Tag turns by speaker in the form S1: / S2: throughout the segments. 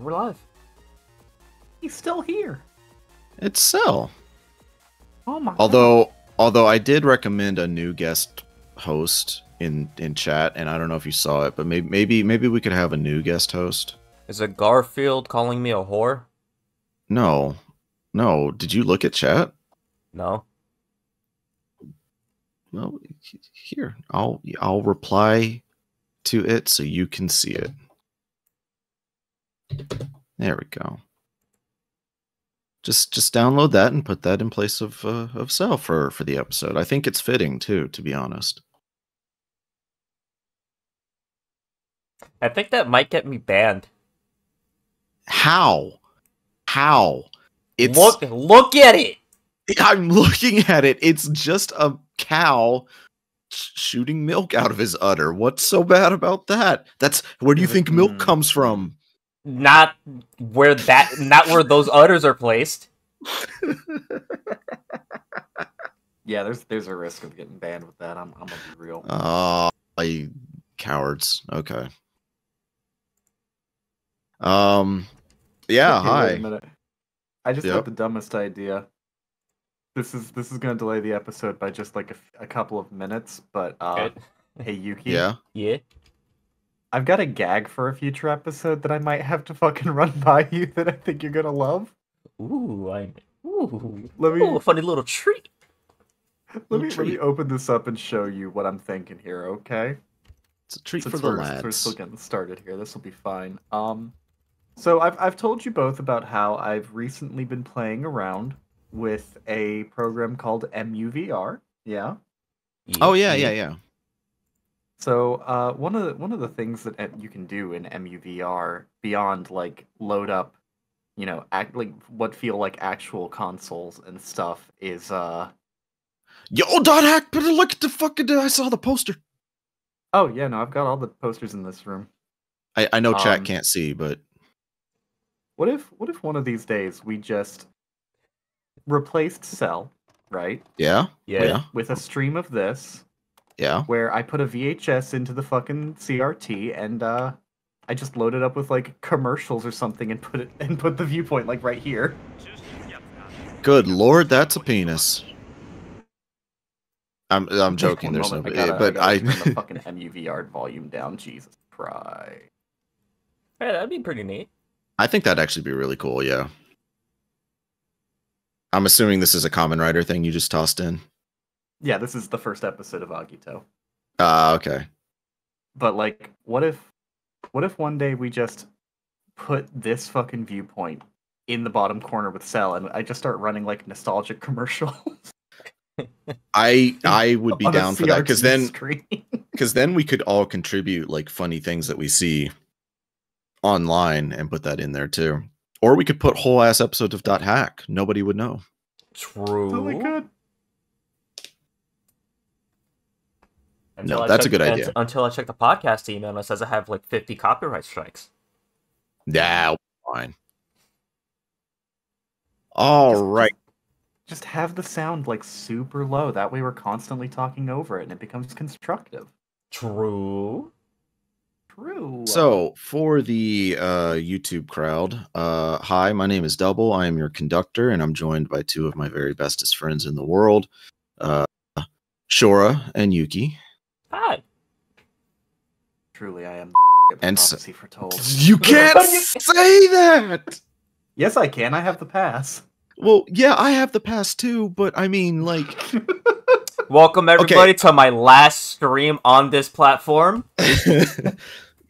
S1: We're live.
S2: He's still here.
S3: It's Cell.
S2: Oh my.
S3: Although, although I did recommend a new guest host in in chat, and I don't know if you saw it, but maybe maybe maybe we could have a new guest host.
S1: Is it Garfield calling me a whore?
S3: No, no. Did you look at chat?
S1: No.
S3: Well, here I'll I'll reply to it so you can see it. There we go. Just just download that and put that in place of uh, of Cell for for the episode. I think it's fitting too, to be honest.
S1: I think that might get me banned.
S3: How? How? It's
S1: Look look at it!
S3: I'm looking at it. It's just a cow sh- shooting milk out of his udder. What's so bad about that? That's where do you think milk
S2: Mm.
S3: comes from?
S1: Not where that not where those udders are placed.
S2: Yeah, there's there's a risk of getting banned with that. I'm I'm gonna be real.
S3: Oh, you cowards. Okay. Um yeah,
S2: Okay, wait a
S3: hi.
S2: minute. I just
S3: Yep.
S2: had the dumbest idea. This is this is gonna delay the episode by just like a couple of minutes, but uh,
S1: Good.
S2: hey Yukki,
S3: Yeah.
S1: Yeah.
S2: I've got a gag for a future episode that I might have to fucking run by you that I think you're gonna love.
S1: Ooh, I ooh.
S2: Let me-
S1: Ooh, a funny little treat.
S2: Let me let me open this up and show you what I'm thinking here, okay?
S3: It's a treat
S2: Since
S3: for the
S2: we're, since we're still getting started here, this will be fine. Um, so I've I've told you both about how I've recently been playing around with a program called MUVR. Yeah.
S3: Oh yeah, yeah, yeah.
S2: So uh, one of the, one of the things that uh, you can do in MUVR beyond like load up, you know, act like what feel like actual consoles and stuff is uh
S3: Yo, dot hack, better look at the fucking I saw the poster.
S2: oh yeah no I've got all the posters in this room.
S3: I, I know chat
S2: Um,
S3: can't see, but
S2: What if what if one of these days we just replaced Cell, right?
S3: yeah,
S1: Yeah.
S3: yeah,
S2: With a stream of this
S3: yeah.
S2: where I put a VHS into the fucking CRT and uh I just loaded it up with like commercials or something and put it and put the viewpoint like right here.
S3: Good lord, that's a penis. I'm I'm joking.
S2: One
S3: There's no,
S2: I gotta,
S3: but
S2: I,
S3: I,
S2: gotta turn the fucking MUVR volume down. Jesus Christ!
S1: Yeah, that'd be pretty neat.
S3: I think that'd actually be really cool. Yeah. I'm assuming this is a common writer thing you just tossed in.
S2: Yeah, this is the first episode of Agito.
S3: Ah, okay.
S2: But like, what if, what if one day we just put this fucking viewpoint in the bottom corner with Cell, and I just start running like nostalgic commercials?
S3: I I would be down for that because then because then we could all contribute like funny things that we see online and put that in there too. Or we could put whole ass episodes of Dot Hack. Nobody would know.
S1: True.
S2: oh my
S1: Until
S3: No,
S1: I
S3: that's a good idea.
S1: Until I check the podcast email and it says I have like 50 copyright strikes.
S3: Yeah, fine. All
S2: Just-
S3: right.
S2: Just have the sound like super low. That way, we're constantly talking over it, and it becomes constructive.
S1: True.
S2: True.
S3: So for the uh, YouTube crowd, uh, hi, my name is Double. I am your conductor, and I'm joined by two of my very bestest friends in the world, uh, Shorah and Yukki.
S1: Hi.
S2: truly, I am.
S3: And s-
S2: prophecy foretold.
S3: You can't
S1: What do you-
S3: say that.
S2: Yes, I can. I have the pass.
S3: Well, yeah, I have the pass too, but I mean, like,
S1: Welcome everybody to my last stream on this platform.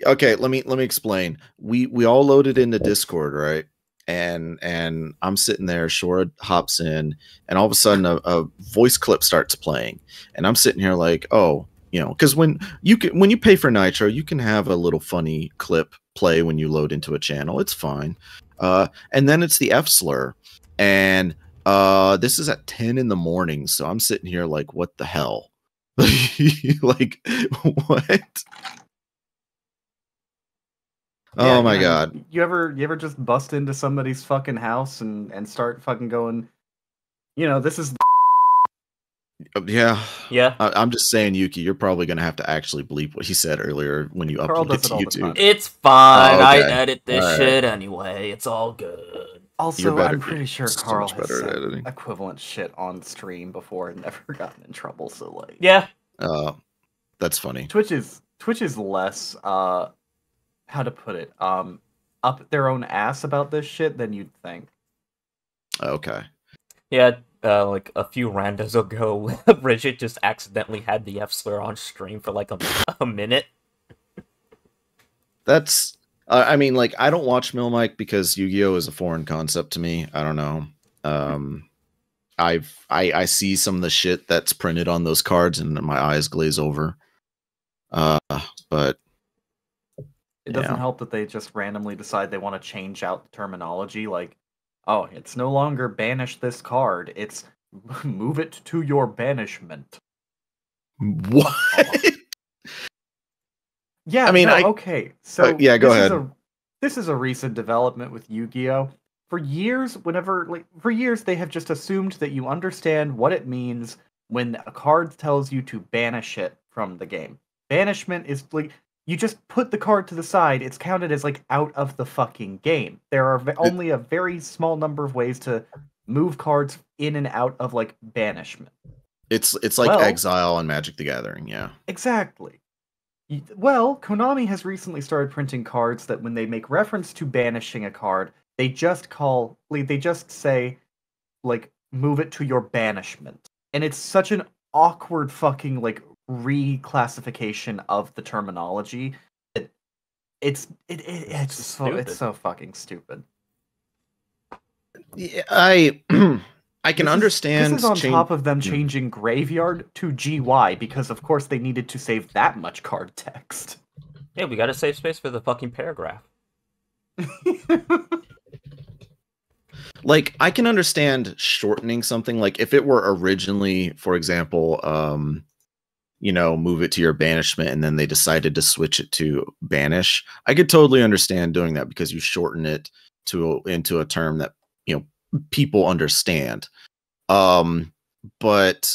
S3: okay, let me let me explain. We we all loaded into Discord, right? And and I'm sitting there, Shorah hops in, and all of a sudden a, a voice clip starts playing, and I'm sitting here like, oh, you know, because when you can when you pay for Nitro, you can have a little funny clip play when you load into a channel. It's fine. Uh, and then it's the F slur, and uh, this is at 10 in the morning, so I'm sitting here like, what the hell? like, what?
S2: Yeah,
S3: oh my
S2: you know,
S3: god.
S2: You ever you ever just bust into somebody's fucking house and and start fucking going, you know, this is
S3: Yeah.
S1: Yeah.
S3: I, I'm just saying, Yukki, you're probably gonna have to actually bleep what he said earlier when you
S2: Carl
S3: upload it to YouTube.
S1: It's fine.
S3: Oh,
S1: I edit this
S3: Alright.
S1: shit anyway. It's all good.
S2: Also, I'm pretty sure Carl
S3: much
S2: has said
S3: editing.
S2: equivalent shit on stream before and never gotten in trouble. So like,
S1: Yeah.
S3: Uh, that's funny.
S2: Twitch is Twitch is less uh, how to put it, um, up their own ass about this shit than you'd think.
S3: Okay.
S1: Yeah. Uh, like a few randos ago, Bridget just accidentally had the F slur on stream for like a, a minute.
S3: That's. Uh, I mean, like, I don't watch Mill Mic because Yu-Gi-Oh is a foreign concept to me. I don't know. Um, I've I I see some of the shit that's printed on those cards and my eyes glaze over. Uh, but
S2: It doesn't
S3: Yeah.
S2: help that they just randomly decide they want to change out the terminology. Like, oh, it's no longer banish this card; it's move it to your banishment.
S3: what?
S2: Yeah,
S3: I mean,
S2: no,
S3: I-
S2: okay. So
S3: Uh, yeah, go
S2: this is
S3: ahead.
S2: a- this is a recent development with Yu-Gi-Oh. For years, whenever like for years, they have just assumed that you understand what it means when a card tells you to banish it from the game. Banishment is like you just put the card to the side; it's counted as like out of the fucking game. There are only a very small number of ways to move cards in and out of like banishment.
S3: It's it's like
S2: Well-
S3: Exile and Magic the Gathering. Yeah.
S2: Exactly. Well, Konami has recently started printing cards that when they make reference to banishing a card, they just call they just say like move it to your banishment. And it's such an awkward fucking like reclassification of the terminology that it's it, it it's
S1: It's
S2: so it's so fucking stupid.
S3: Yeah, I I can
S2: This is-
S3: understand.
S2: This is on
S3: change-
S2: top of them
S3: Hmm.
S2: changing graveyard to GY because of course they needed to save that much card text.
S1: Yeah, we gotta save space for the fucking paragraph.
S3: like I can understand shortening something. Like if it were originally, for example, um, you know, move it to your banishment, and then they decided to switch it to banish. I could totally understand doing that because you shorten it to into a term that you know people understand. Um, but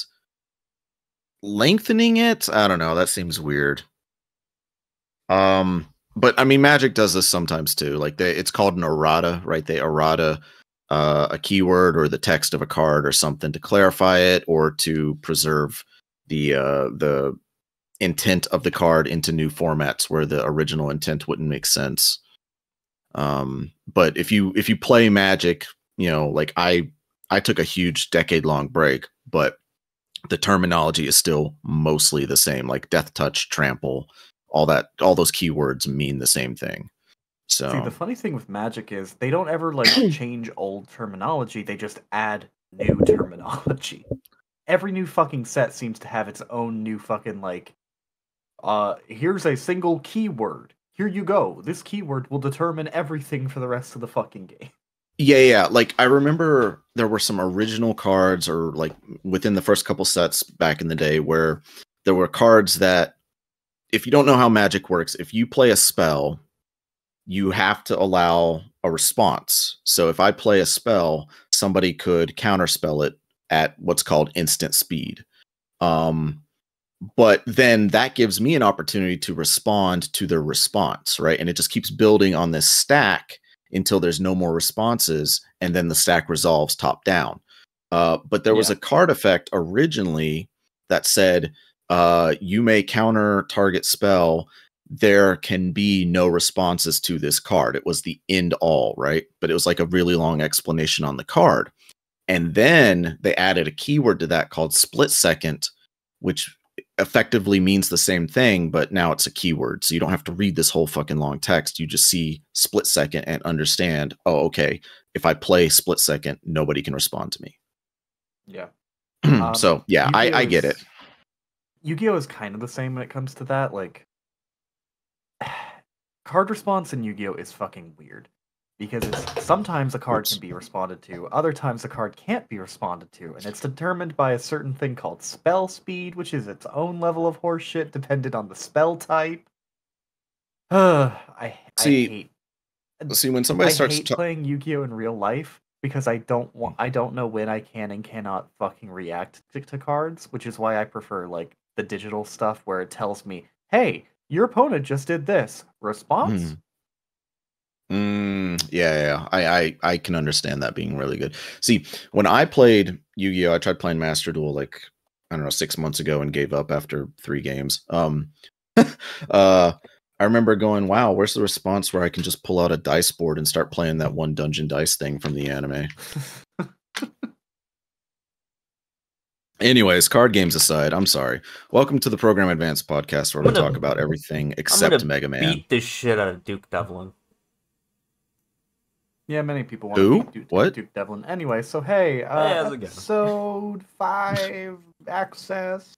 S3: lengthening it, I don't know. That seems weird. Um, but I mean, Magic does this sometimes too. Like they, it's called an errata, right? They errata uh, a keyword or the text of a card or something to clarify it or to preserve the uh, the intent of the card into new formats where the original intent wouldn't make sense. Um, but if you if you play Magic, you know, like I I took a huge decade long break, but the terminology is still mostly the same. Like death touch, trample, all that, all those keywords mean the same thing. So
S2: See, the funny thing with Magic is they don't ever like change old terminology, they just add new terminology. Every new fucking set seems to have its own new fucking like uh here's a single keyword. Here you go. This keyword will determine everything for the rest of the fucking game.
S3: Yeah, yeah. Like I remember there were some original cards or like within the first couple sets back in the day where there were cards that if you don't know how magic works, if you play a spell, you have to allow a response. So if I play a spell, somebody could counterspell it at what's called instant speed. Um but then that gives me an opportunity to respond to their response, right? And it just keeps building on this stack until there's no more responses and then the stack resolves top down uh, but there was
S2: Yeah.
S3: a card effect originally that said uh, you may counter target spell there can be no responses to this card it was the end all right but it was like a really long explanation on the card and then they added a keyword to that called split second which effectively means the same thing, but now it's a keyword. So you don't have to read this whole fucking long text. You just see split second and understand, oh, okay, if I play split second, nobody can respond to me.
S2: Yeah. Um,
S3: so yeah, I, I get it.
S2: Yu-Gi-Oh is kind of the same when it comes to that. Like, card response in Yu-Gi-Oh is fucking weird because it's sometimes a card can be responded to, other times a card can't be responded to, and it's determined by a certain thing called spell speed, which is its own level of horseshit dependent on the spell type. I,
S3: See,
S2: I hate
S3: See, when somebody
S2: I
S3: starts
S2: hate
S3: to
S2: playing Yu-Gi-Oh in real life because I don't want I don't know when I can and cannot fucking react to, to cards, which is why I prefer like the digital stuff where it tells me, "Hey, your opponent just did this." Response?
S3: Hmm. Mm, yeah, yeah, I, I I can understand that being really good. See, when I played Yu-Gi-Oh, I tried playing Master Duel like I don't know six months ago and gave up after three games. Um, uh, I remember going, "Wow, where's the response where I can just pull out a dice board and start playing that one dungeon dice thing from the anime?" Anyways, card games aside, I'm sorry. Welcome to the Program Advance podcast, where we
S1: gonna-
S3: talk about everything except Mega Man.
S1: Beat the shit out of Duke Devlin.
S2: Yeah, many people want
S3: Who?
S2: to beat Duke,
S3: What?
S2: Duke Devlin. Anyway, so hey, uh,
S1: Hey, how's it going?
S2: episode five, Axess.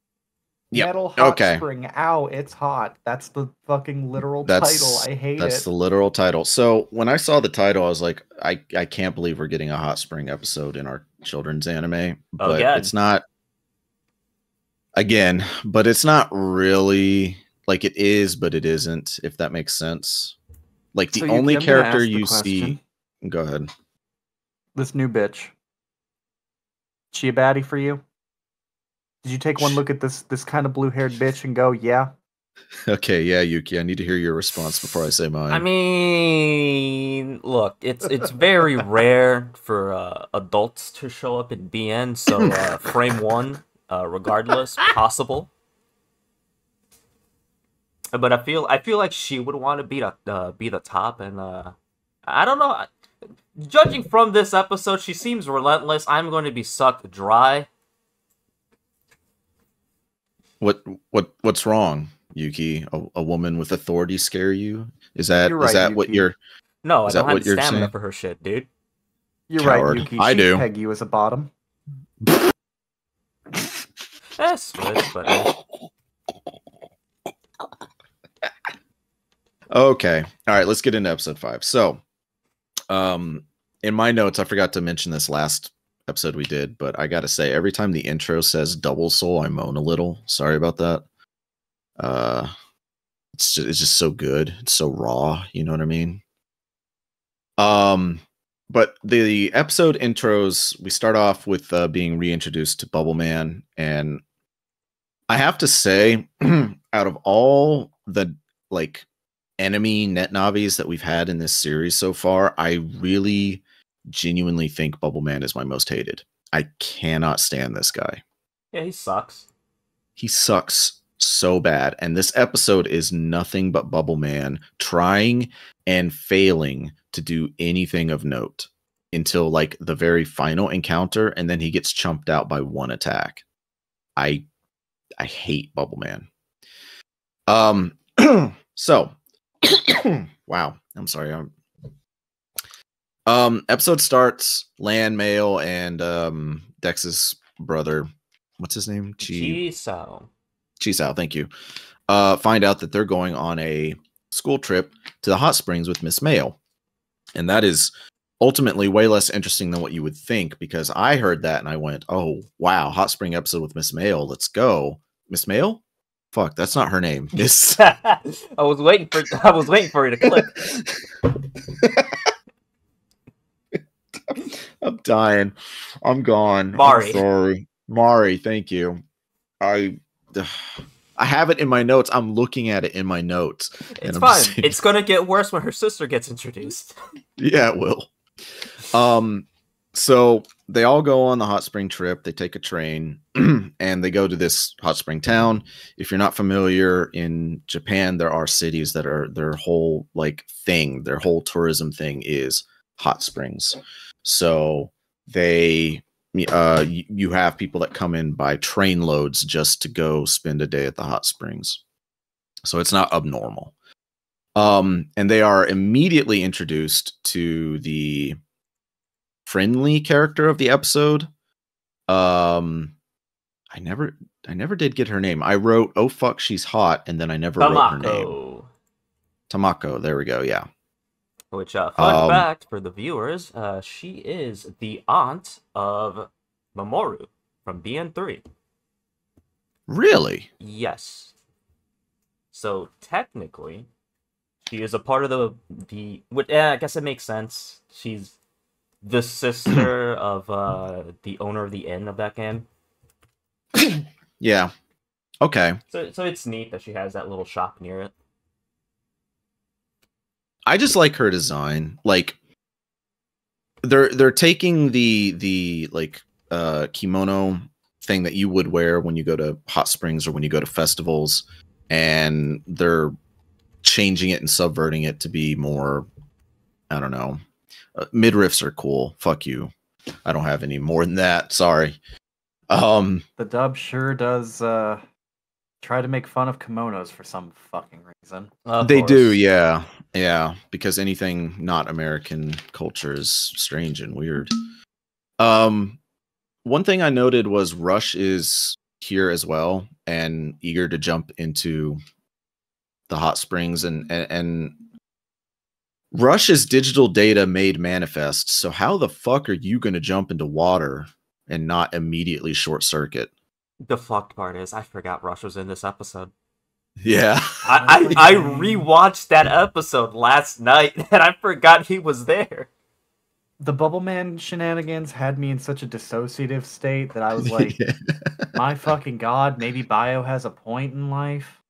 S3: Yep,
S2: Metal Hot
S3: okay.
S2: Spring. Ow, it's hot. That's the fucking literal
S3: That's-
S2: title. I hate
S3: That's
S2: it.
S3: That's the literal title. So when I saw the title, I was like, I, I can't believe we're getting a Hot Spring episode in our children's anime. But
S1: Again.
S3: it's not again, but it's not really like it is, but it isn't, if that makes sense. Like the
S2: So,
S3: only character
S2: ask the
S3: you see
S2: question.
S3: Go ahead.
S2: This new bitch. She a baddie for you? Did you take one look at this this kind of blue haired bitch and go, yeah?
S3: Okay, yeah, Yukki, I need to hear your response before I say mine.
S1: I mean, look, it's it's very rare for uh, adults to show up in BN, so uh, frame one, uh, regardless, possible. But I feel I feel like she would want to be the uh, be the top, and uh, I don't know. Judging from this episode, she seems relentless. I'm going to be sucked dry.
S3: what what what's wrong, Yukki? A, a woman with authority scare you? Is that is
S2: You're right,
S3: that what you're
S1: No,
S3: Is
S1: I
S3: that
S1: don't have
S3: what
S1: the
S3: you're
S1: stamina
S3: saying?
S1: for her shit, dude.
S2: You're
S3: Coward.
S2: right, Yukki.
S3: I
S2: She'd
S3: do.
S2: peg you as a bottom.
S1: That's good, but
S3: Okay. All right, let's get into episode 5. So, um in my notes I forgot to mention this last episode we did, but I got to say every time the intro says double soul I moan a little. Sorry about that. Uh it's just, it's just so good. It's so raw, you know what I mean? Um but the episode intros we start off with uh, being reintroduced to Bubble Man and I have to say out of all the like enemy net navis that we've had in this series so far, I really genuinely think Bubble Man is my most hated. I cannot stand this guy.
S1: yeah, he sucks.
S3: He sucks so bad. And this episode is nothing but Bubble Man trying and failing to do anything of note until like the very final encounter, and then he gets chumped out by one attack. I I hate Bubble Man. Um so wow. I'm sorry. I'm um episode starts Lan Mayl and um Dex's brother what's his name? Chi.
S1: Chisao,
S3: thank you. Uh find out that they're going on a school trip to the hot springs with Miss Mail. And that is ultimately way less interesting than what you would think because I heard that and I went, "Oh, wow, hot spring episode with Miss Mail. Let's go." Miss Mail? Fuck, that's not her name. Miss
S1: I was waiting for I was waiting for you to click.
S3: I'm dying. I'm gone. I'm sorry. Mari, thank you. I I have it in my notes. I'm looking at it in my notes.
S1: It's fine.
S3: saying-
S1: It's gonna get worse when her sister gets introduced.
S3: Yeah, it will. Um so they all go on the hot spring trip. They take a train and they go to this hot spring town. If you're not familiar in Japan, there are cities that are their whole like thing, their whole tourism thing is hot springs. So they uh you have people that come in by train loads just to go spend a day at the hot springs. So it's not abnormal. Um and they are immediately introduced to the friendly character of the episode. Um I never I never did get her name. I wrote oh fuck she's hot and then I never wrote her name.
S1: Tamako.
S3: Tamako, there we go. Yeah.
S1: Which uh fun
S3: Um,
S1: fact for the viewers, uh she is the aunt of Mamoru from BN3.
S3: Really?
S1: Yes. So technically, she is a part of the the. Which, yeah, I guess it makes sense. She's the sister of uh the owner of the inn of that game.
S3: Yeah. Okay.
S1: So so it's neat that she has that little shop near it.
S3: I just like her design. Like they're they're taking the the like uh kimono thing that you would wear when you go to hot springs or when you go to festivals and they're changing it and subverting it to be more I don't know. Uh, midriffs are cool. Fuck you. I don't have any more than that. Sorry. Um
S2: The dub sure does uh try to make fun of kimonos for some fucking reason.
S1: Of
S3: they do, yeah. Yeah, because anything not American culture is strange and weird. Um one thing I noted was Rush is here as well and eager to jump into the hot springs and and, and Rush is digital data made manifest. So how the fuck are you going to jump into water and not immediately short circuit?
S1: The fucked part is I forgot Rush was in this episode.
S3: Yeah.
S1: I, I, I rewatched that episode last night and I forgot he was there.
S2: The Bubble Man shenanigans had me in such a dissociative state that I was like,
S3: Yeah.
S2: my fucking god, maybe Bio has a point in life.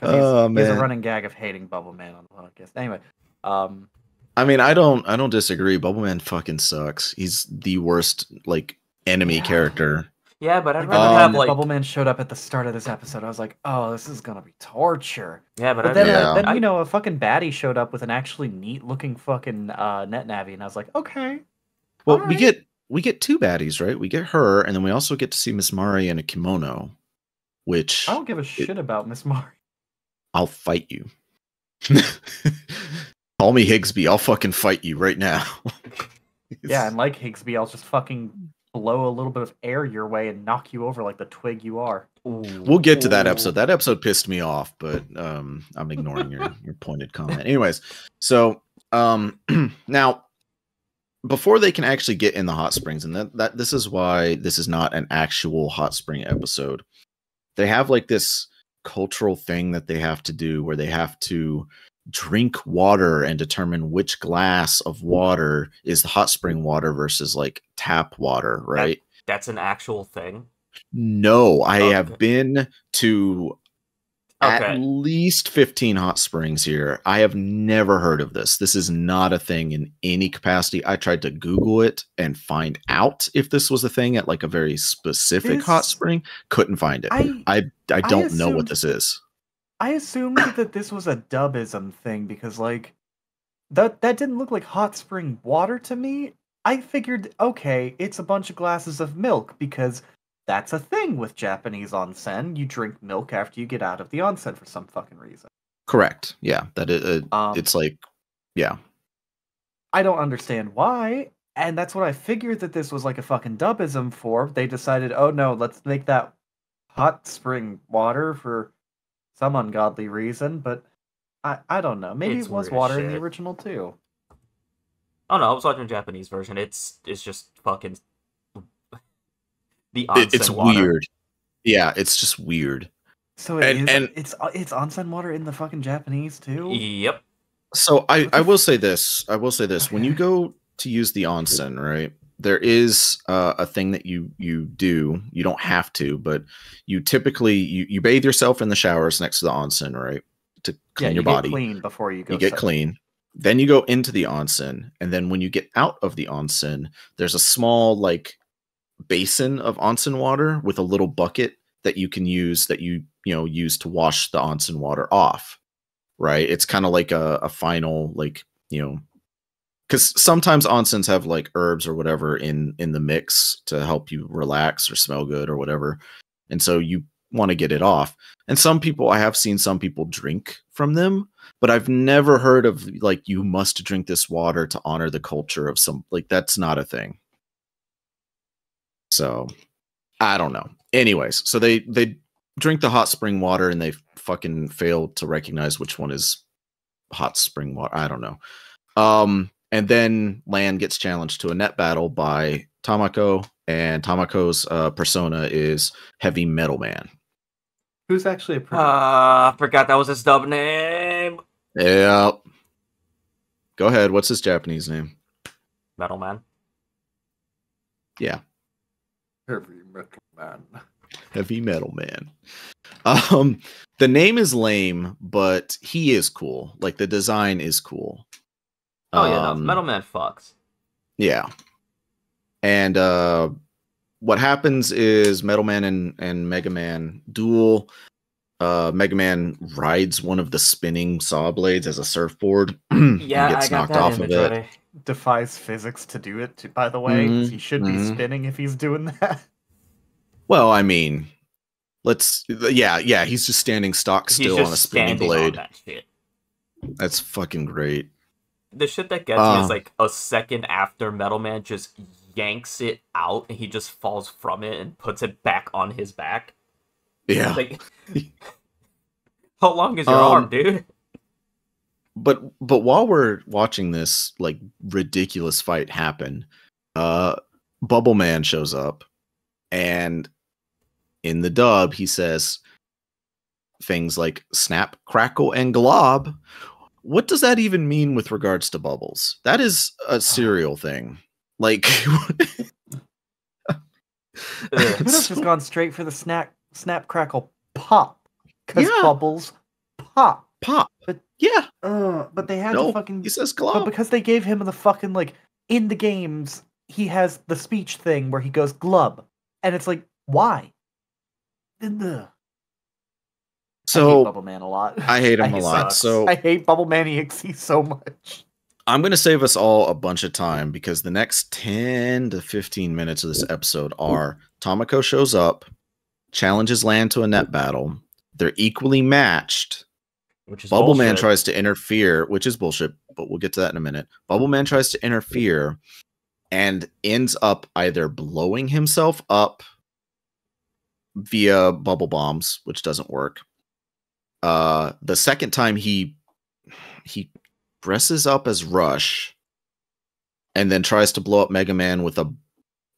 S2: 'Cause he's,
S3: Oh,
S2: he has a running gag of hating Bubble Man on the podcast. Anyway, um,
S3: I mean, I don't I don't disagree. Bubble Man fucking sucks. He's the worst like enemy
S2: Yeah.
S3: character.
S1: Yeah, but I'd rather
S3: Um,
S1: have like
S2: Bubble Man showed up at the start of this episode, I was like, oh, this is gonna be torture.
S1: yeah, but,
S2: But then,
S1: rather-
S2: uh, then
S1: I-
S2: you know, a fucking baddie showed up with an actually neat looking fucking uh, net navi, and I was like, okay.
S3: Well, we get we get two baddies, right? We get her, and then we also get to see Miss Mari in a kimono, which
S2: I don't give a shit about Miss Mari.
S3: I'll fight you. Call me Higsby. I'll fucking fight you right now.
S2: Yeah, and like Higsby, I'll just fucking blow a little bit of air your way and knock you over like the twig you are.
S1: Ooh.
S3: We'll get to that episode. That episode pissed me off, but um, I'm ignoring your your pointed comment. Anyways, so um, now before they can actually get in the hot springs, and that that this is why this is not an actual hot spring episode. They have like this cultural thing that they have to do where they have to drink water and determine which glass of water is the hot spring water versus like tap water, right?
S1: That's an actual thing.
S3: No, I oh,
S1: Okay.
S3: have been to at least 15 hot springs here. I have never heard of this. This is not a thing in any capacity. I tried to Google it and find out if this was a thing at like a very specific hot spring. Couldn't find it.
S2: I
S3: I I don't know
S2: assumed-
S3: what this is.
S2: I assumed that this was a dubism thing because like that that didn't look like hot spring water to me. I figured okay, it's a bunch of glasses of milk because that's a thing with Japanese onsen. You drink milk after you get out of the onsen for some fucking reason.
S3: Correct. Yeah, that it, uh,
S2: Um,
S3: it's like yeah.
S2: I don't understand why. And that's what I figured that this was like a fucking dubism for. They decided, oh no, let's make that hot spring water for some ungodly reason, but I, I don't know. Maybe
S1: It's
S2: it was
S1: weird as
S2: water in the original too.
S1: Oh no, I was watching the Japanese version. It's it's just fucking the onsen
S3: it's
S1: water.
S3: weird. Yeah, it's just weird.
S2: So it
S3: And-
S2: is-
S3: and-
S2: it's uh, it's onsen water in the fucking Japanese too.
S1: Yep.
S3: So I, I will say this. I will say this. When you go to use the onsen, right? There is uh, a thing that you you do. You don't have to, but you typically you, you bathe yourself in the showers next to the onsen, right? To
S2: yeah,
S3: clean
S2: you
S3: your
S2: get
S3: body.
S2: clean before you go.
S3: you get
S2: set.
S3: clean. Then you go into the onsen, and then when you get out of the onsen, there's a small like basin of onsen water with a little bucket that you can use that you you know use to wash the onsen water off. Right? It's kind of like a, a final like you know because sometimes onsens have like herbs or whatever in in the mix to help you relax or smell good or whatever, and so you want to get it off. And some people, I have seen some people drink from them, but I've never heard of like you must drink this water to honor the culture of some like that's not a thing. So I don't know. Anyways, so they they drink the hot spring water and they fucking fail to recognize which one is hot spring water. I don't know. Um and then Lan gets challenged to a net battle by Tamako and Tamako's uh, persona is Heavy Metal Man.
S2: Who's actually a pretty
S1: Uh, I forgot that was his dub name.
S3: Yep. Go ahead. What's his Japanese name?
S1: Metal Man.
S3: Yeah,
S2: Heavy metal man.
S3: heavy metal man. Um, the name is lame, but he is cool. Like the design is cool.
S1: Oh yeah, no,
S3: Um,
S1: Metal Man fucks.
S3: Yeah. And uh what happens is Metal Man and, and Mega Man duel. Uh Mega Man rides one of the spinning saw blades as a surfboard. and
S1: Yeah,
S3: gets
S1: I got
S3: knocked
S1: that
S3: off of it.
S1: ready.
S2: Defies physics to do it. Too, by the way, 'cause
S3: Mhm,
S2: he should
S3: mhm.
S2: be spinning if he's doing that.
S3: Well, I mean, let's yeah, yeah, he's just standing stock still on a spinning blade.
S1: that.
S3: That's fucking great.
S1: The shit that gets me
S3: Uh.
S1: is like a second after Metal Man just yanks it out and he just falls from it and puts it back on his back.
S3: Yeah.
S1: Like, how long is your
S3: Um,
S1: arm, dude?
S3: But but while we're watching this like ridiculous fight happen uh bubble man shows up and in the dub he says things like snap crackle and glob what does that even mean with regards to bubbles that is a cereal thing like.
S2: Could have just gone straight for the snap, snap, crackle, pop. Because
S3: Yeah.
S2: bubbles pop.
S3: pop
S2: But-
S3: yeah
S2: Uh, but they had
S3: no
S2: to fucking.
S3: he says glob.
S2: But because they gave him the fucking like in the games, he has the speech thing where he goes glub, and it's like why? Ugh. I hate
S3: so
S2: Bubble Man a lot.
S3: i hate him
S2: I
S3: a lot
S1: sucks.
S3: so
S2: I hate Bubble Man EXE so much.
S3: I'm going to save us all a bunch of time because the next 10 to 15 minutes of this episode are Tamako shows up, challenges Lan to a net battle. They're equally matched.
S1: Which is
S3: Bubble Man tries to interfere, which is bullshit, but we'll get to that in a minute. Bubble Man tries to interfere and ends up either blowing himself up via bubble bombs, which doesn't work. Uh the second time he he dresses up as Rush and then tries to blow up Mega Man with a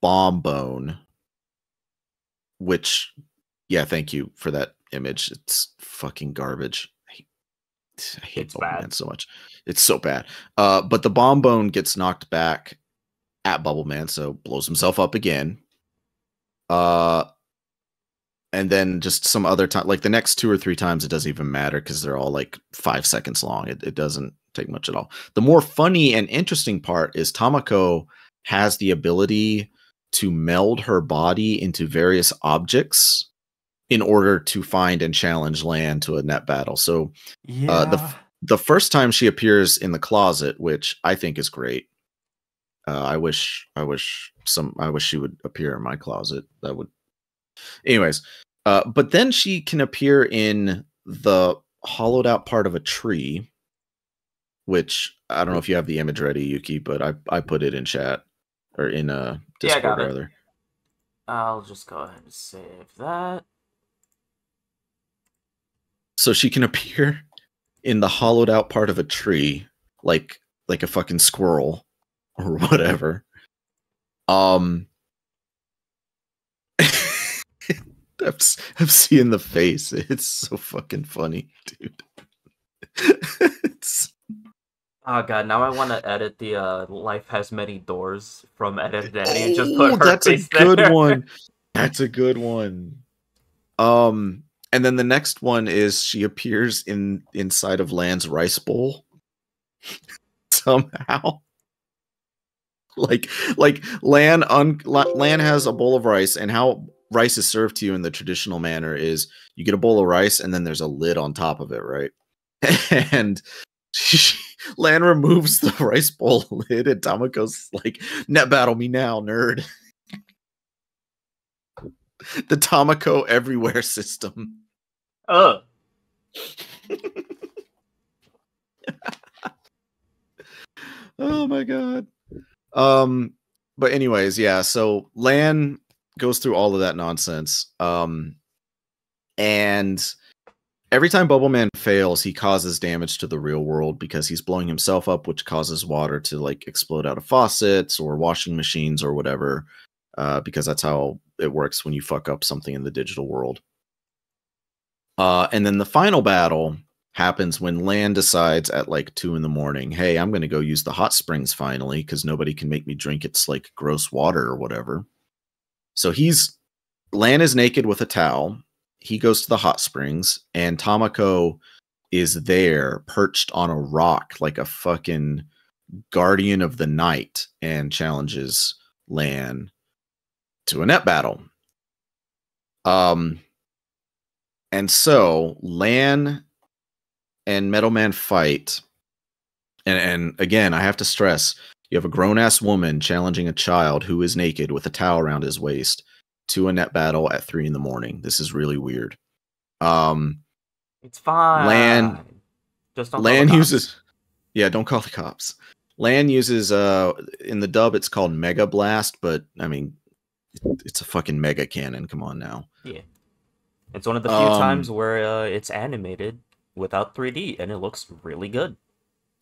S3: bomb bone. Which, yeah, thank you for that image. It's fucking garbage. I hate,
S1: It's
S3: Bubble
S1: bad.
S3: Man so much. It's so bad. Uh, but the bomb bone gets knocked back at Bubble Man, so blows himself up again. Uh, and then just some other time, like the next two or three times, it doesn't even matter because they're all like five seconds long. It, it doesn't take much at all. The more funny and interesting part is Tamako has the ability to meld her body into various objects in order to find and challenge Lan to a net battle. So
S2: Yeah.
S3: Uh, the the first time she appears in the closet, which I think is great. Uh, I wish, I wish some, I wish she would appear in my closet. That would, anyways. Uh, but then she can appear in the hollowed out part of a tree, which I don't know if you have the image ready, Yukki, but I I put it in chat or in uh
S1: Yeah, I
S3: Discord
S1: got it.
S3: rather.
S1: I'll just go ahead and save that.
S3: So she can appear in the hollowed out part of a tree like like a fucking squirrel or whatever. Um I've seen the face. It's so fucking funny dude. It's,
S1: Oh god, now I want to edit the uh, "Life Has Many Doors" from Edit Daddy and just put
S3: Oh,
S1: her
S3: that's a good
S1: there.
S3: one. That's a good one. Um and then the next one is she appears in inside of Lan's rice bowl. Somehow. Like like lan un La- lan has a bowl of rice and how rice is served to you in the traditional manner is you get a bowl of rice and then there's a lid on top of it right? And she, lan removes the rice bowl lid and tamako's like net battle me now nerd. The tamako everywhere system
S1: Ugh.
S3: oh my god um but anyways yeah so lan goes through all of that nonsense um and every time bubble man fails he causes damage to the real world because he's blowing himself up which causes water to like explode out of faucets or washing machines or whatever uh because that's how it works when you fuck up something in the digital world uh and then the final battle happens when Lan decides at like two in the morning, hey, I'm going to go use the hot springs finally because nobody can make me drink its like gross water or whatever. So he's Lan is naked with a towel. He goes to the hot springs, and Tamako is there perched on a rock like a fucking guardian of the night and challenges Lan to a net battle. Um, and so Lan and Metal Man fight. And and again, I have to stress, you have a grown ass woman challenging a child who is naked with a towel around his waist to a net battle at three in the morning. This is really weird. Um
S1: It's fine.
S3: Lan-
S1: Just don't
S3: Lan
S1: call the cops.
S3: uses Yeah, don't call the cops. Lan uses uh in the dub it's called Mega Blast, but I mean it's a fucking mega cannon. Come on now.
S1: It's one of the few
S3: Um,
S1: times where uh, it's animated without 3D, and it looks really good.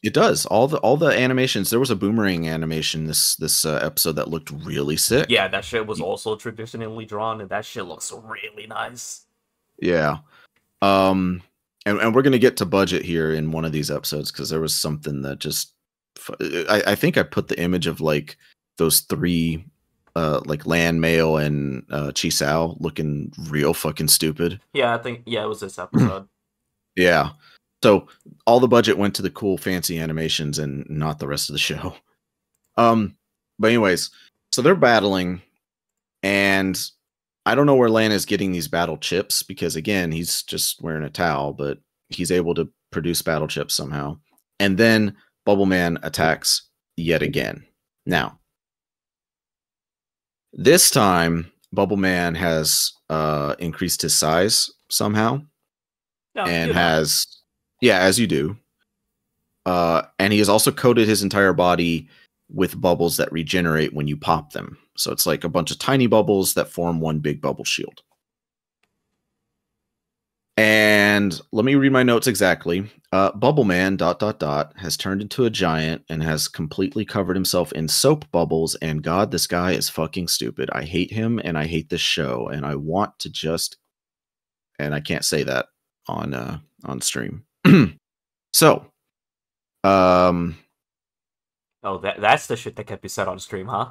S3: It does. All the all the animations. There was a boomerang animation this this uh, episode that looked really sick.
S1: Yeah, that shit was also traditionally drawn, and that shit looks really nice.
S3: Yeah. Um and, and we're gonna get to budget here in one of these episodes because there was something that just I, I think I put the image of like those three uh like Lan Mayl and uh Chisao looking real fucking stupid.
S1: Yeah, I think yeah, it was this episode.
S3: Yeah. So all the budget went to the cool fancy animations and not the rest of the show. Um but anyways, so they're battling and I don't know where Lan is getting these battle chips because again, he's just wearing a towel, but he's able to produce battle chips somehow. And then Bubble Man attacks yet again. Now, this time Bubble Man has uh increased his size somehow
S1: No,
S3: and has yeah as you do. Uh and he has also coated his entire body with bubbles that regenerate when you pop them. So it's like a bunch of tiny bubbles that form one big bubble shield and let me read my notes exactly. Uh bubble man dot dot dot has turned into a giant and has completely covered himself in soap bubbles. And god this guy is fucking stupid. I hate him and i hate this show. And i want to just and i can't say that on uh on stream. so, um,
S1: Oh, that that's the shit that can't be said on stream, huh?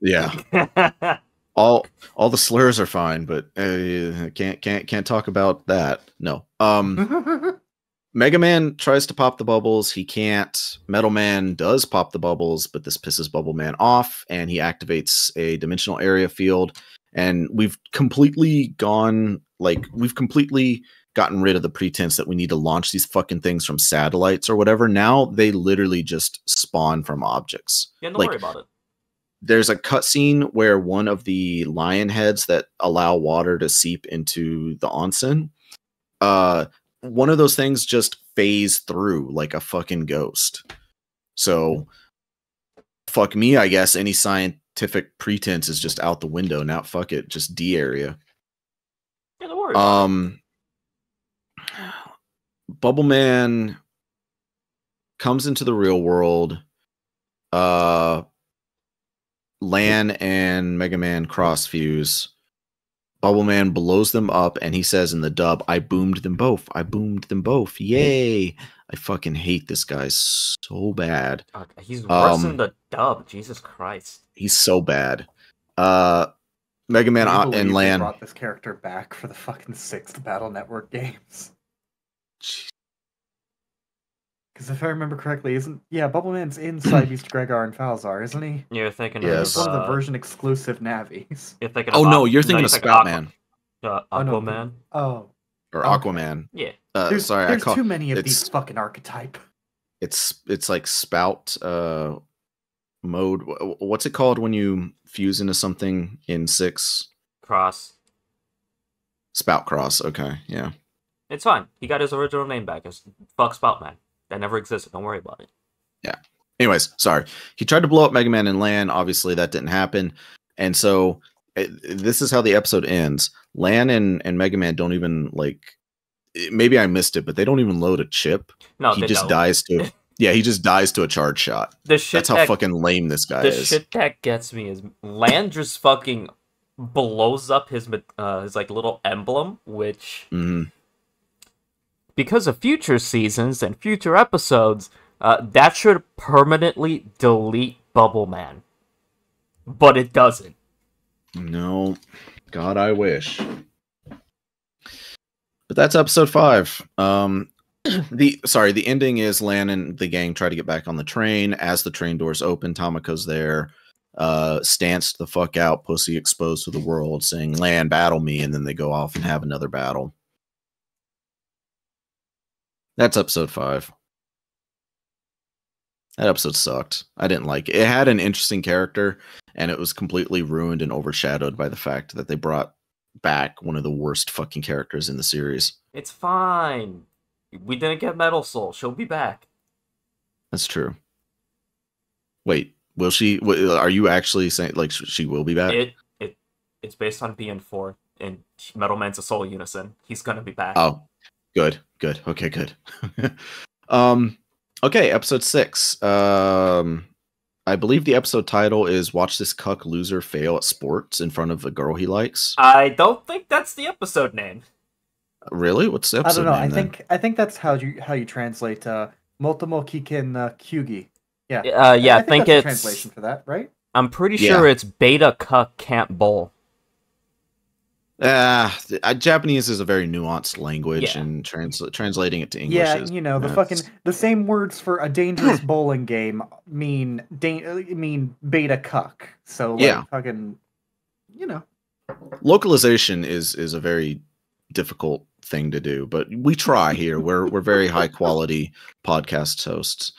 S3: yeah, all all the slurs are fine, but uh, can't can't can't talk about that. No. Um, Mega Man tries to pop the bubbles. He can't. Metal Man does pop the bubbles, but this pisses Bubble Man off, and he activates a dimensional area field. And we've completely gone like we've completely gotten rid of the pretense that we need to launch these fucking things from satellites or whatever. Now they literally just spawn from objects.
S1: yeah, don't
S3: Like-
S1: worry about it.
S3: There's a cutscene where one of the lion heads that allow water to seep into the onsen, uh, one of those things just phase through like a fucking ghost. So, fuck me, I guess. Any scientific pretense is just out the window now. Fuck it, just D area.
S1: Yeah, don't worry.
S3: Um, Bubble Man comes into the real world. Uh, Lan and Mega Man cross fuse. Bubble Man blows them up, and he says in the dub, "I boomed them both. I boomed them both. Yay!" I fucking hate this guy so bad.
S1: God, he's worse than
S3: um,
S1: the dub. Jesus Christ.
S3: He's so bad. Uh, Mega Man uh, and Lan.
S2: brought this character back for the fucking sixth Battle Network games. Because if I remember correctly, isn't yeah, Bubbleman's in Cybeast Gregar and Falzar, isn't he?
S1: You're thinking
S3: Yes.
S2: It's
S1: of
S2: one of the
S1: uh,
S2: version exclusive Navis.
S1: You're thinking.
S3: Oh
S1: of
S3: no, you're thinking
S1: no,
S3: of
S1: Aqua-
S3: Spoutman
S1: Uh,
S2: Oh, no,
S1: Aquaman.
S2: Oh,
S3: or
S2: Okay.
S3: Aquaman.
S1: Yeah.
S3: Uh,
S2: there's,
S3: sorry, I
S2: there's
S3: call
S2: too many of these fucking archetype.
S3: it's it's like spout uh mode what's it called when you fuse into something in six
S1: Cross.
S3: spout cross okay yeah
S1: It's fine. He got his original name back. It's fuck Spoutman. That never existed. Don't worry about it. Yeah.
S3: Anyways sorry he tried to blow up mega man and lan obviously that didn't happen and so it, this is how the episode ends lan and and mega man don't even like eh, maybe i missed it but they don't even load a chip
S1: No,
S3: he just
S1: don't.
S3: dies to yeah he just dies to a charge shot
S1: The shit
S3: that's how
S1: that,
S3: fucking lame this guy
S1: the
S3: is
S1: shit that gets me is Lan just fucking blows up his uh, his like little emblem, which
S3: Mhm.
S1: Because of future seasons and future episodes, uh, that should permanently delete Bubble Man. But it doesn't.
S3: No, God, I wish. But that's episode five. Um, the sorry, the ending is Lan and the gang try to get back on the train. As the train doors open, Tamako's there, uh, stanced the fuck out, pussy exposed to the world, saying "Lan, battle me," and then they go off and have another battle. That's episode five. That episode sucked. I didn't like it. It had an interesting character, and it was completely ruined and overshadowed by the fact that they brought back one of the worst fucking characters in the series.
S1: It's fine. We didn't get Metal Soul. She'll be back.
S3: That's true. Wait, will she? Are you actually saying like she will be back?
S1: It it it's based on BN4 and Metal Man's a soul unison. He's gonna be back.
S3: Oh, good, good. Okay, good. um, okay, episode six. Um, I believe the episode title is "Watch this cuck loser fail at sports in front of a girl he likes."
S1: I don't think that's the episode name.
S3: Really? What's the
S2: I
S3: episode
S2: don't know.
S3: name
S2: I
S3: then?
S2: think I think that's how you how you translate uh, Multimo Kiken uh, Kyugi. Yeah.
S1: Uh, yeah, I,
S2: think,
S1: think,
S2: that's the
S1: it's.
S2: translation for that, right?
S1: I'm pretty
S3: Yeah.
S1: sure it's Beta Cuck Camp Bowl.
S3: Ah, uh, Japanese is a very nuanced language,
S1: Yeah.
S3: and transla- translating it to English.
S2: yeah,
S3: is,
S2: you know the fucking the same words for a dangerous bowling game mean da- uh, mean beta cuck. So like,
S3: Yeah.
S2: fucking, you know.
S3: localization is is a very difficult thing to do, but we try here. We're we're very high quality podcast hosts.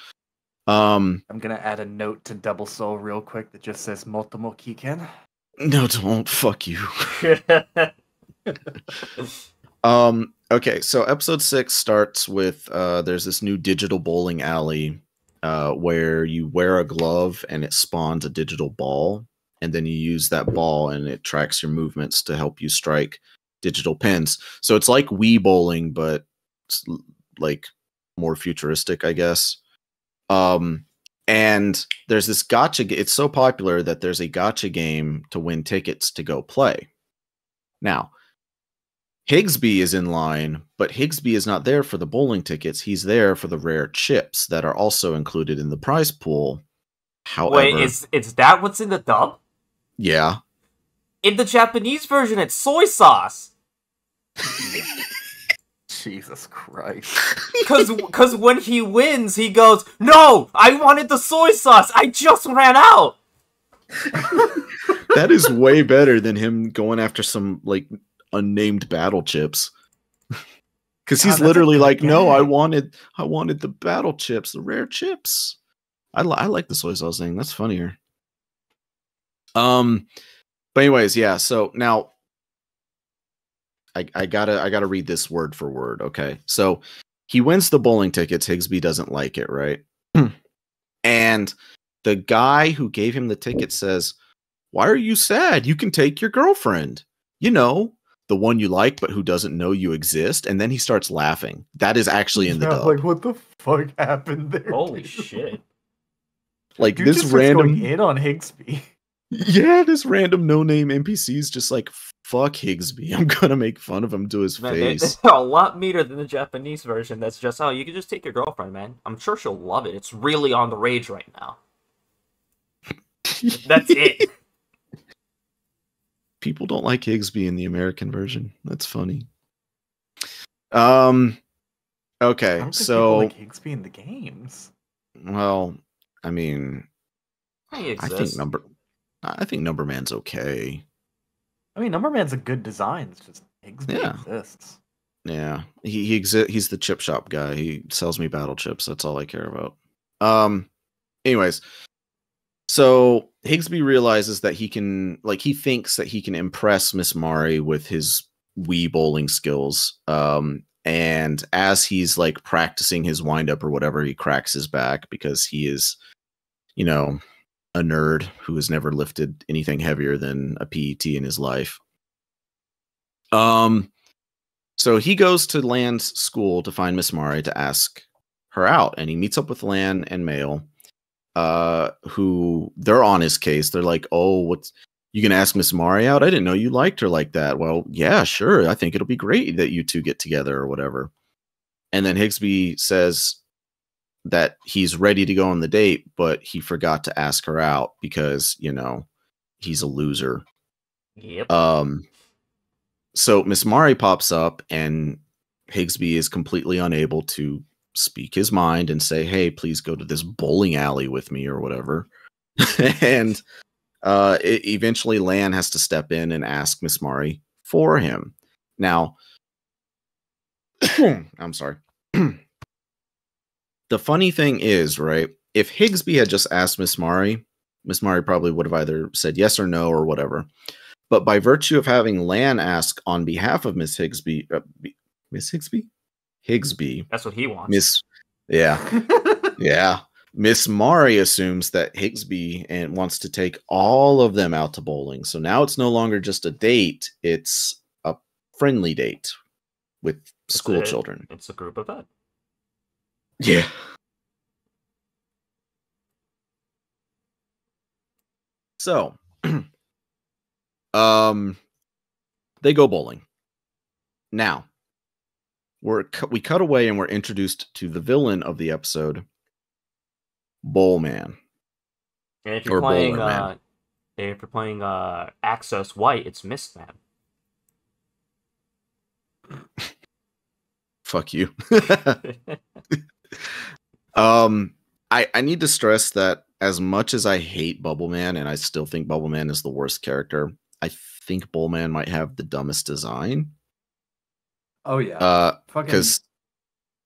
S3: Um,
S2: I'm gonna add a note to Double Soul real quick that just says Multimo Kiken.
S3: No, don't fuck you. Um, okay, so episode six starts with uh, there's this new digital bowling alley uh, where you wear a glove and it spawns a digital ball, and then you use that ball and it tracks your movements to help you strike digital pins. So it's like Wii bowling, but like more futuristic, I guess. Um, and there's this gotcha. It's so popular that there's a gotcha game to win tickets to go play. Now, Higsby is in line, but Higsby is not there for the bowling tickets. He's there for the rare chips that are also included in the prize pool. However,
S1: Wait, is is that what's in the dub?
S3: yeah,
S1: In the Japanese version, it's soy sauce.
S2: Jesus Christ.
S1: Cause, cause when he wins, he goes, "No, I wanted the soy sauce. I just ran out."
S3: that is way better than him going after some like unnamed battle chips. Because he's
S2: that's a
S3: literally
S2: good
S3: like, no, I wanted, I wanted the battle chips, the rare chips. I, li- I like the soy sauce thing. That's funnier. Um, but anyways, yeah. So now, I I gotta I gotta read this word for word. Okay, so he wins the bowling tickets. Higsby doesn't like it, right? Hmm. and the guy who gave him the ticket says, "Why are you sad? You can take your girlfriend. You know." The one you like, but who doesn't know you exist, and then he starts laughing. That is actually in the
S2: Yeah,
S3: dub.
S2: Like what the fuck happened there?
S1: Holy
S2: dude?
S1: shit!
S3: like
S2: Dude
S3: this
S2: just
S3: random
S2: going in on Higsby.
S3: yeah this random no-name npc is just like fuck higsby i'm gonna make fun of him to his
S1: Man,
S3: face
S1: they're a lot meaner than the Japanese version. That's just, oh, you can just take your girlfriend, man. I'm sure she'll love it. It's really on the rage right now. That's it.
S3: people don't like higsby in the american version that's funny um okay
S2: don't
S3: so
S2: like Higsby in the games.
S3: well i mean i think number i think number man's okay
S2: I mean, Numberman's a good design. It's just Higsby
S3: Yeah.
S2: exists.
S3: Yeah, he he exi- he's the chip shop guy. He sells me battle chips. That's all I care about. Um, anyways, so Higsby realizes that he can, like, he thinks that he can impress Miss Mari with his wee bowling skills. Um, and as he's like practicing his windup or whatever, he cracks his back because he is, you know, a nerd who has never lifted anything heavier than a PET in his life. Um, so he goes to Lan's school to find Miss Mari to ask her out, and he meets up with Lan and Mayl, uh, who they're on his case. They're like, "Oh, what's you gonna ask Miss Mari out? I didn't know you liked her like that." Well, yeah, sure. I think it'll be great that you two get together or whatever. and then Higsby says that he's ready to go on the date, but he forgot to ask her out because you know he's a loser.
S1: Yep.
S3: Um, so Miss Mari pops up, and Higsby is completely unable to speak his mind and say, "Hey, please go to this bowling alley with me" or whatever. and uh, e- eventually, Lan has to step in and ask Miss Mari for him. Now, I'm sorry. the funny thing is, right? If Higsby had just asked Miss Mari, Miss Mari probably would have either said yes or no or whatever. But by virtue of having Lan ask on behalf of Miss Higsby, uh, Miss Higsby, Higsby,
S1: That's what he wants.
S3: Miss, yeah, yeah, Miss Mari assumes that Higsby and wants to take all of them out to bowling. So now it's no longer just a date; it's a friendly date with school
S1: a-
S3: children.
S1: It's a group event.
S3: Yeah. So, um, they go bowling. Now, we're we cut away and we're introduced to the villain of the episode, Bowlman.
S1: And if you're
S3: Or
S1: playing, uh, if you're playing uh, Access White, it's Mistman.
S3: Fuck you. um, I I need to stress that as much as I hate Bubbleman and I still think Bubbleman is the worst character, I think Bowlman might have the dumbest design.
S2: Oh yeah.
S3: Uh,
S2: Fucking
S3: because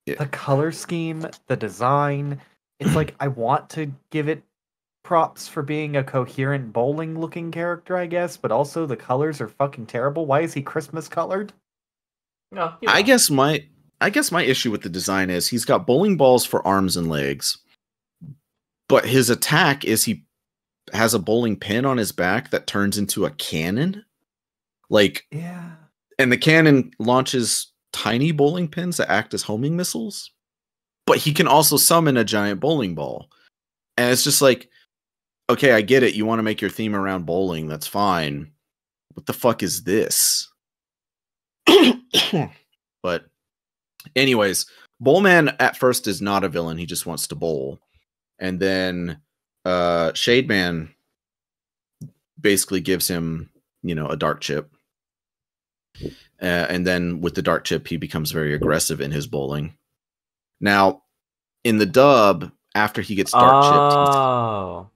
S2: the color scheme, the design. It's like I want to give it props for being a coherent bowling looking character, I guess, but also the colors are fucking terrible. Why is he Christmas colored?
S1: no, you
S3: I guess my I guess my issue with the design is he's got bowling balls for arms and legs, but his attack is he has a bowling pin on his back that turns into a cannon. Like,
S2: Yeah.
S3: and the cannon launches tiny bowling pins that act as homing missiles, but he can also summon a giant bowling ball. And it's just like, okay, I get it. You want to make your theme around bowling. That's fine. What the fuck is this? but, anyways, Bowlman at first is not a villain. He just wants to bowl. And then uh Shademan basically gives him, you know, a dart chip. Uh, and then with the dart chip, he becomes very aggressive in his bowling. Now, in the dub, after he gets dart chipped,
S1: Oh.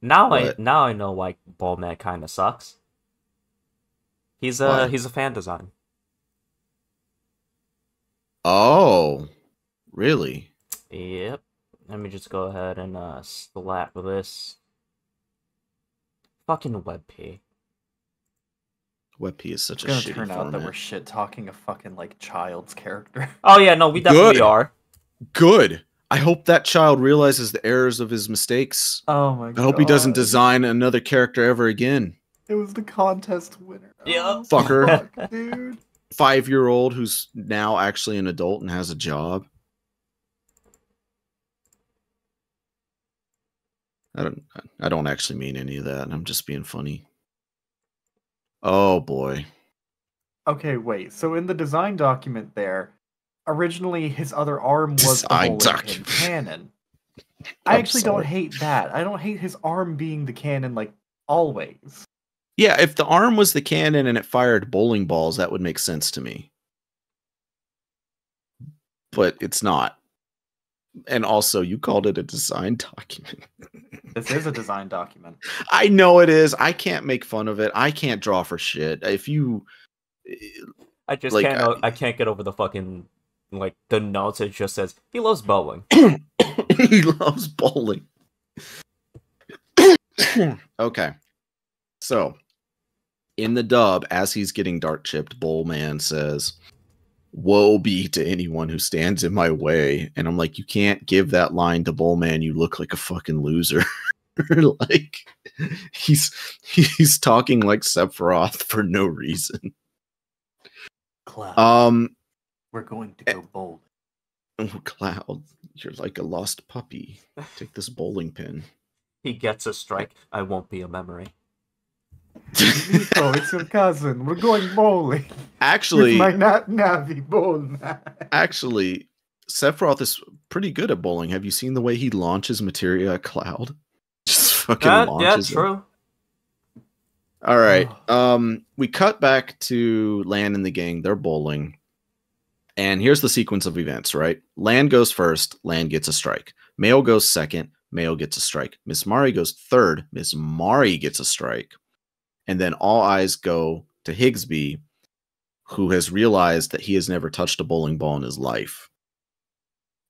S1: Now? I now I know why Ballman kind of sucks. He's a he's a fan design.
S3: Oh, really?
S1: Yep. Let me just go ahead and uh slap this. Fucking WebP.
S3: WebP is such
S2: It's
S3: a
S2: gonna
S3: shitty
S2: turn out that we're shit talking a fucking like child's character.
S1: Oh yeah, no, we definitely
S3: Good.
S1: are.
S3: Good. I hope that child realizes the errors of his mistakes.
S2: Oh my god.
S3: I hope he doesn't design another character ever again.
S2: It was the contest winner.
S1: Yeah.
S2: Oh,
S3: Fucker.
S2: fuck, dude.
S3: Five year old who's now actually an adult and has a job. I don't I don't actually mean any of that. I'm just being funny. Oh boy.
S2: Okay, wait. So in the design document there, originally his other arm was the
S3: Design
S2: cannon. I actually
S3: sorry.
S2: don't hate that. I don't hate his arm being the cannon like always.
S3: Yeah, if the arm was the cannon and it fired bowling balls, that would make sense to me. But it's not. And also, you called it a design document.
S2: This is a design document.
S3: I know it is. I can't make fun of it. I can't draw for shit. If you
S1: I just
S3: Like,
S1: can't I, I can't get over the fucking like the notes it just says he loves bowling.
S3: he loves bowling. okay. So, in the dub, as he's getting dart chipped, Bowlman says, Woe be to anyone who stands in my way. And I'm like, You can't give that line to Bowlman. You look like a fucking loser. like, he's he's talking like Sephiroth for no reason.
S2: Cloud,
S3: Um,
S2: we're going to go bowling.
S3: oh, Cloud, you're like a lost puppy. Take this bowling pin.
S1: He gets a strike. I won't be a memory.
S2: Niko, it's your cousin. We're going bowling.
S3: Actually,
S2: my na- Navi bowl
S3: actually, Sephiroth is pretty good at bowling. Have you seen the way he launches materia cloud? Just fucking
S1: Yeah,
S3: launches.
S1: yeah,
S3: it.
S1: true.
S3: All right. Um, we cut back to Lan and the gang. They're bowling. And here's the sequence of events, right? Lan goes first, Lan gets a strike. Mayo goes second, Mayo gets a strike. Miss Mari goes third, Miss Mari gets a strike. And then all eyes go to Higsby, who has realized that he has never touched a bowling ball in his life.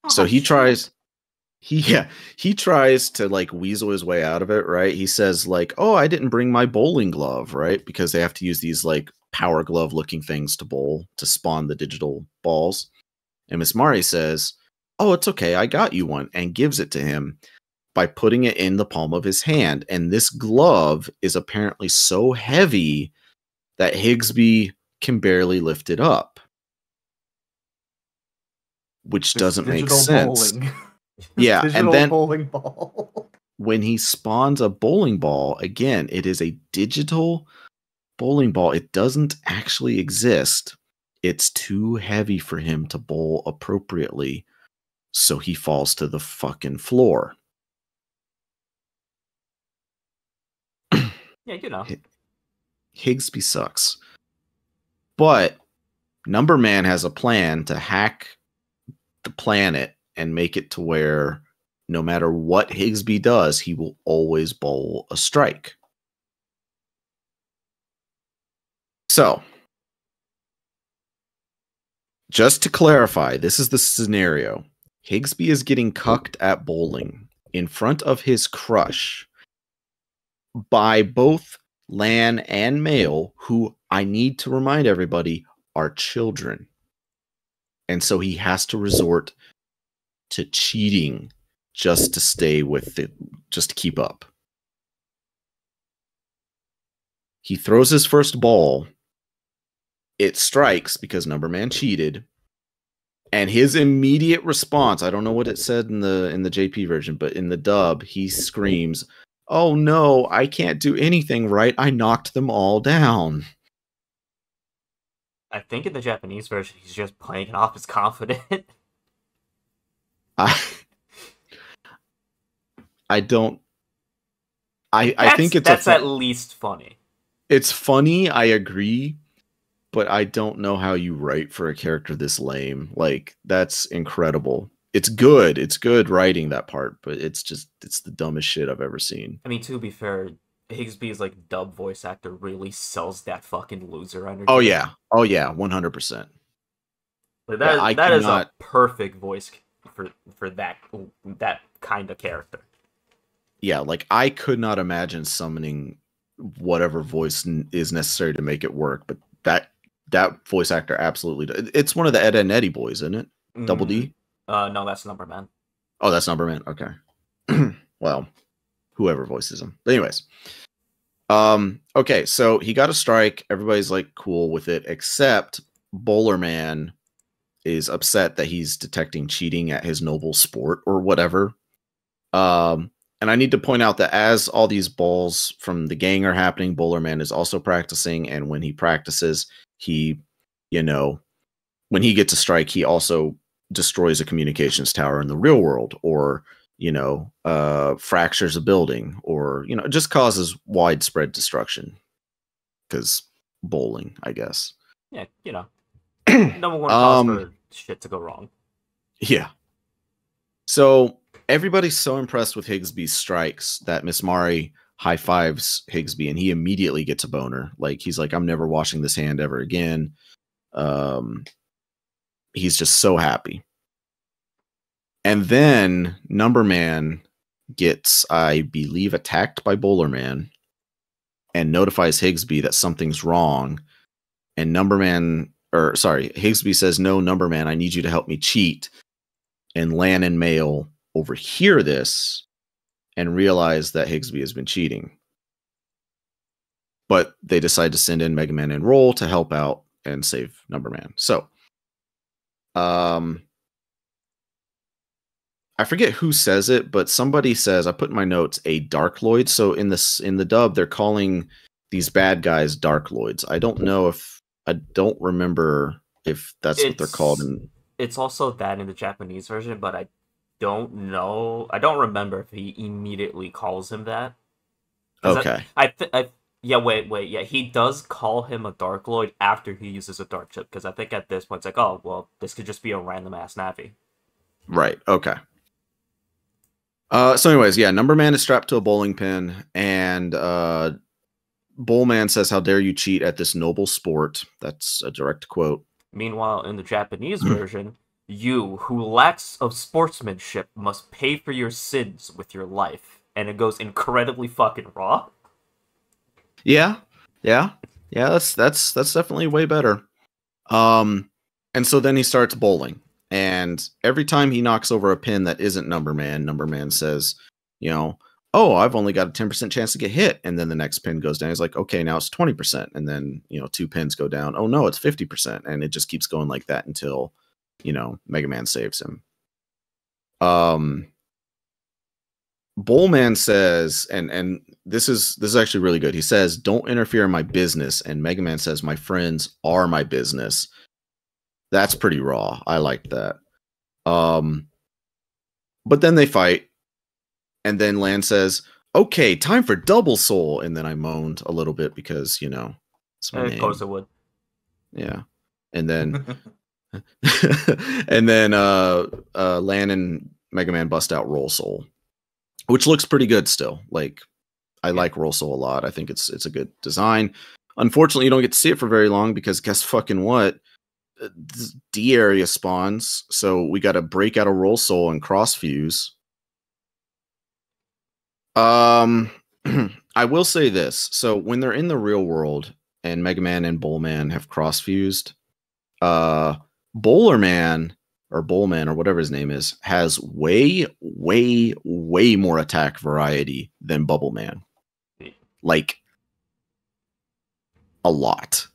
S3: Oh, so
S1: Oh,
S3: he
S1: shit.
S3: tries he yeah, he tries to like weasel his way out of it, right? He says like, "Oh, I didn't bring my bowling glove," right? Because they have to use these like power glove looking things to bowl to spawn the digital balls. And Miss Mari says, "Oh, it's okay. I got you one." And gives it to him by putting it in the palm of his hand. And this glove is apparently so heavy that Higsby can barely lift it up. Which
S2: This
S3: doesn't make sense. Yeah,
S2: digital
S3: and then
S2: bowling ball.
S3: when he spawns a bowling ball, again, it is a digital bowling ball. It doesn't actually exist. It's too heavy for him to bowl appropriately. So he falls to the fucking floor.
S1: Yeah, you know.
S3: Higsby sucks. But Number Man has a plan to hack the planet and make it to where no matter what Higsby does, he will always bowl a strike. So, just to clarify, this is the scenario. Higsby is getting cucked at bowling in front of his crush by both Lan and Mayl, who I need to remind everybody are children. And so he has to resort to cheating just to stay with it, just to keep up. He throws his first ball. It strikes because Number Man cheated. And his immediate response, I don't know what it said in the in the JP version, but in the dub, he screams, "Oh no, I can't do anything right. I knocked them all down."
S1: I think in the Japanese version, he's just playing it off as confident.
S3: I I don't I I think it's
S1: that's
S3: a
S1: at least funny.
S3: it's funny, I agree, but I don't know how you write for a character this lame. Like that's incredible. It's good. It's good writing that part, but it's just it's the dumbest shit I've ever seen.
S1: I mean, to be fair, Higsby's like dub voice actor really sells that fucking loser energy.
S3: Oh yeah. Oh yeah, 100%.
S1: Like, that,
S3: Yeah,
S1: that is
S3: cannot-
S1: a perfect voice for for that that kind of character.
S3: Yeah, like I could not imagine summoning whatever voice n- is necessary to make it work, but that that voice actor absolutely does. It's one of the Ed and Eddie boys, isn't it? Double
S1: Mm,
S3: D?
S1: Uh, no, that's Number Man.
S3: Oh, that's Numberman. Okay. well, whoever voices him. But anyways. Um, okay, so he got a strike. Everybody's like cool with it, except Bowler Man is upset that he's detecting cheating at his noble sport or whatever. Um, and I need to point out that as all these balls from the gang are happening, Bowler Man is also practicing, and when he practices, he, you know, when he gets a strike, he also destroys a communications tower in the real world or you know uh fractures a building or you know just causes widespread destruction. Because bowling i guess.
S1: Yeah, you know, number one cause
S3: Um,
S1: for shit to go wrong.
S3: yeah. So everybody's so impressed with higsby's strikes that miss mari high fives higsby and he immediately gets a boner. Like he's like i'm never washing this hand ever again. Um he's just so happy. And then number man gets i believe attacked by bowler man and notifies higsby that something's wrong. And number man or sorry higsby says no number man i need you to help me cheat. And lan and Mayl overhear this and realize that higsby has been cheating. But they decide to send in mega man and roll to help out and save number man. So um I forget who says it, but somebody says I put in my notes a Darkloid. So in this in the dub, they're calling these bad guys Darkloids. I don't know if I don't remember if that's what they're called
S1: It's-
S3: in
S1: It's also that in the Japanese version, but I don't know. I don't remember if he immediately calls him that. I-
S3: Okay.
S1: I, th- I yeah wait wait yeah he does call him a Dark Lord after he uses a Dark Chip because I think at this point it's like oh well this could just be a random ass Navi.
S3: Right. Okay. Uh, so, anyways, yeah, Number Man is strapped to a bowling pin, and uh, Bowlman says, "How dare you cheat at this noble sport?" That's a direct quote.
S1: Meanwhile, in the Japanese version, you who lacks of sportsmanship must pay for your sins with your life, and it goes incredibly fucking raw.
S3: Yeah, yeah, yeah. That's that's that's definitely way better. Um, and so then he starts bowling, and every time he knocks over a pin that isn't Number Man, Number Man says, "You know, oh, I've only got a ten percent chance to get hit." And then the next pin goes down. He's like, "Okay, now it's twenty percent." And then you know, two pins go down. Oh no, it's fifty percent, and it just keeps going like that until you know Mega Man saves him. Um. Bowlman says, and and this is this is actually really good. He says, "Don't interfere in my business." And Mega Man says, "My friends are my business." That's pretty raw. I like that. Um, but then they fight, and then Lan says, "Okay, time for Double Soul." And then I moaned a little bit because you know, it's my
S1: of
S3: name.
S1: course it would.
S3: Yeah, and then and then uh uh Lan and Mega Man bust out Roll Soul, which looks pretty good still. Like I like Roll Soul a lot. I think it's it's a good design. Unfortunately, you don't get to see it for very long because guess fucking what? Uh, D area spawns, so we got to break out a Roll Soul and cross fuse. Um, I will say this: so when they're in the real world and Mega Man and Bowlman have cross fused, uh, Bowler Man or Bowlman or whatever his name is has way, way, way more attack variety than Bubble Man. Like a lot.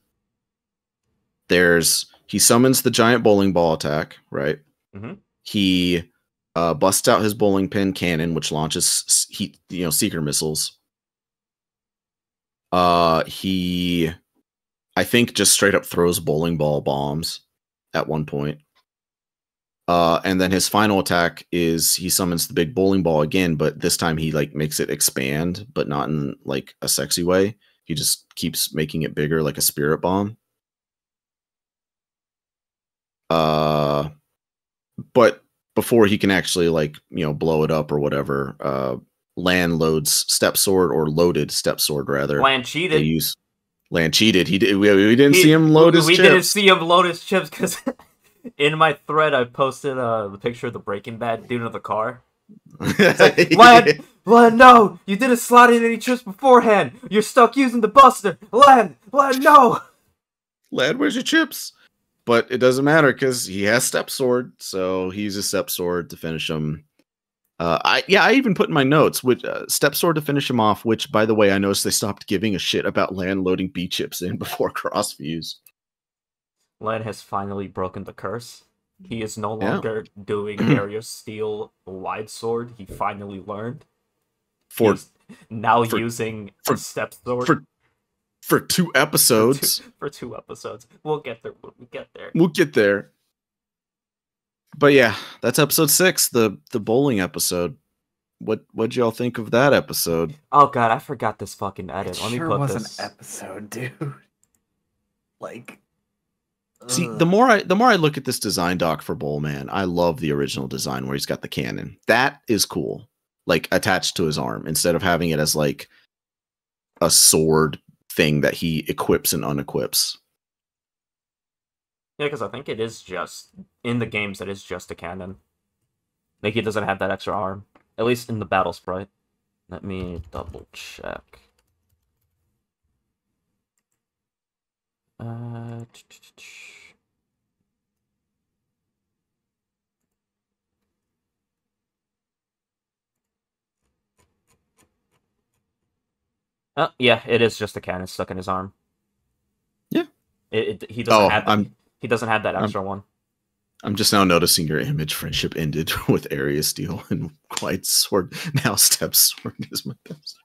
S3: There's he summons the giant bowling ball attack, right?
S1: Mhm.
S3: He uh, busts out his bowling pin cannon, which launches heat, you know, seeker missiles. Uh, he, I think, just straight up throws bowling ball bombs at one point. Uh, and then his final attack is he summons the big bowling ball again, but this time he like makes it expand, but not in like a sexy way. He just keeps making it bigger, like a spirit bomb. Uh, but before he can actually like you know blow it up or whatever, uh, Lan loads step sword or loaded step sword rather.
S1: Lan
S3: They
S1: cheated.
S3: use Lan cheated. He did. We, we didn't
S1: He-
S3: see him load his
S1: We
S3: chips.
S1: didn't see him load his chips because in my thread I posted uh, the picture of the Breaking Bad dude in the car. Lan, Lan, no! You didn't slot in any chips beforehand. You're stuck using the Buster. Lan, Lan, no!
S3: Lad, where's your chips? But it doesn't matter because he has step sword, so he uses step sword to finish him. Uh, I yeah, I even put in my notes which uh, step sword to finish him off. Which, by the way, I noticed they stopped giving a shit about Lan loading B chips in before cross fuse.
S1: Lan has finally broken the curse. He is no
S3: Yeah.
S1: longer doing Area Steal wide sword. He finally learned.
S3: For
S1: He's now
S3: for-
S1: using
S3: for-
S1: a step sword
S3: for for two
S1: for
S3: episodes.
S1: two, for two episodes. We'll get there when we get there.
S3: We'll get there. But yeah, that's episode six, the the bowling episode. What what'd y'all think of that episode?
S1: Oh god, I forgot this fucking
S2: It
S1: edit. Let me
S2: sure
S1: put
S2: was
S1: this.
S2: an episode, dude. Like,
S3: See,
S2: uh.
S3: the more I the more I look at this design doc for Bowlman, I love the original design where he's got the cannon. That is cool. Like attached to his arm instead of having it as like a sword thing that he equips and unequips.
S1: Yeah, because I think it is just in the games. that is just a cannon. Like he doesn't have that extra arm, at least in the battle sprite. Let me double check. Uh, Oh, yeah, it is just a cannon stuck in his arm.
S3: Yeah.
S1: It, it he doesn't
S3: Oh,
S1: have that,
S3: I'm
S1: he doesn't have that
S3: I'm-
S1: extra one.
S3: I'm just now noticing your image friendship ended with Area Steal and White Sword. Now Step Sword is my best.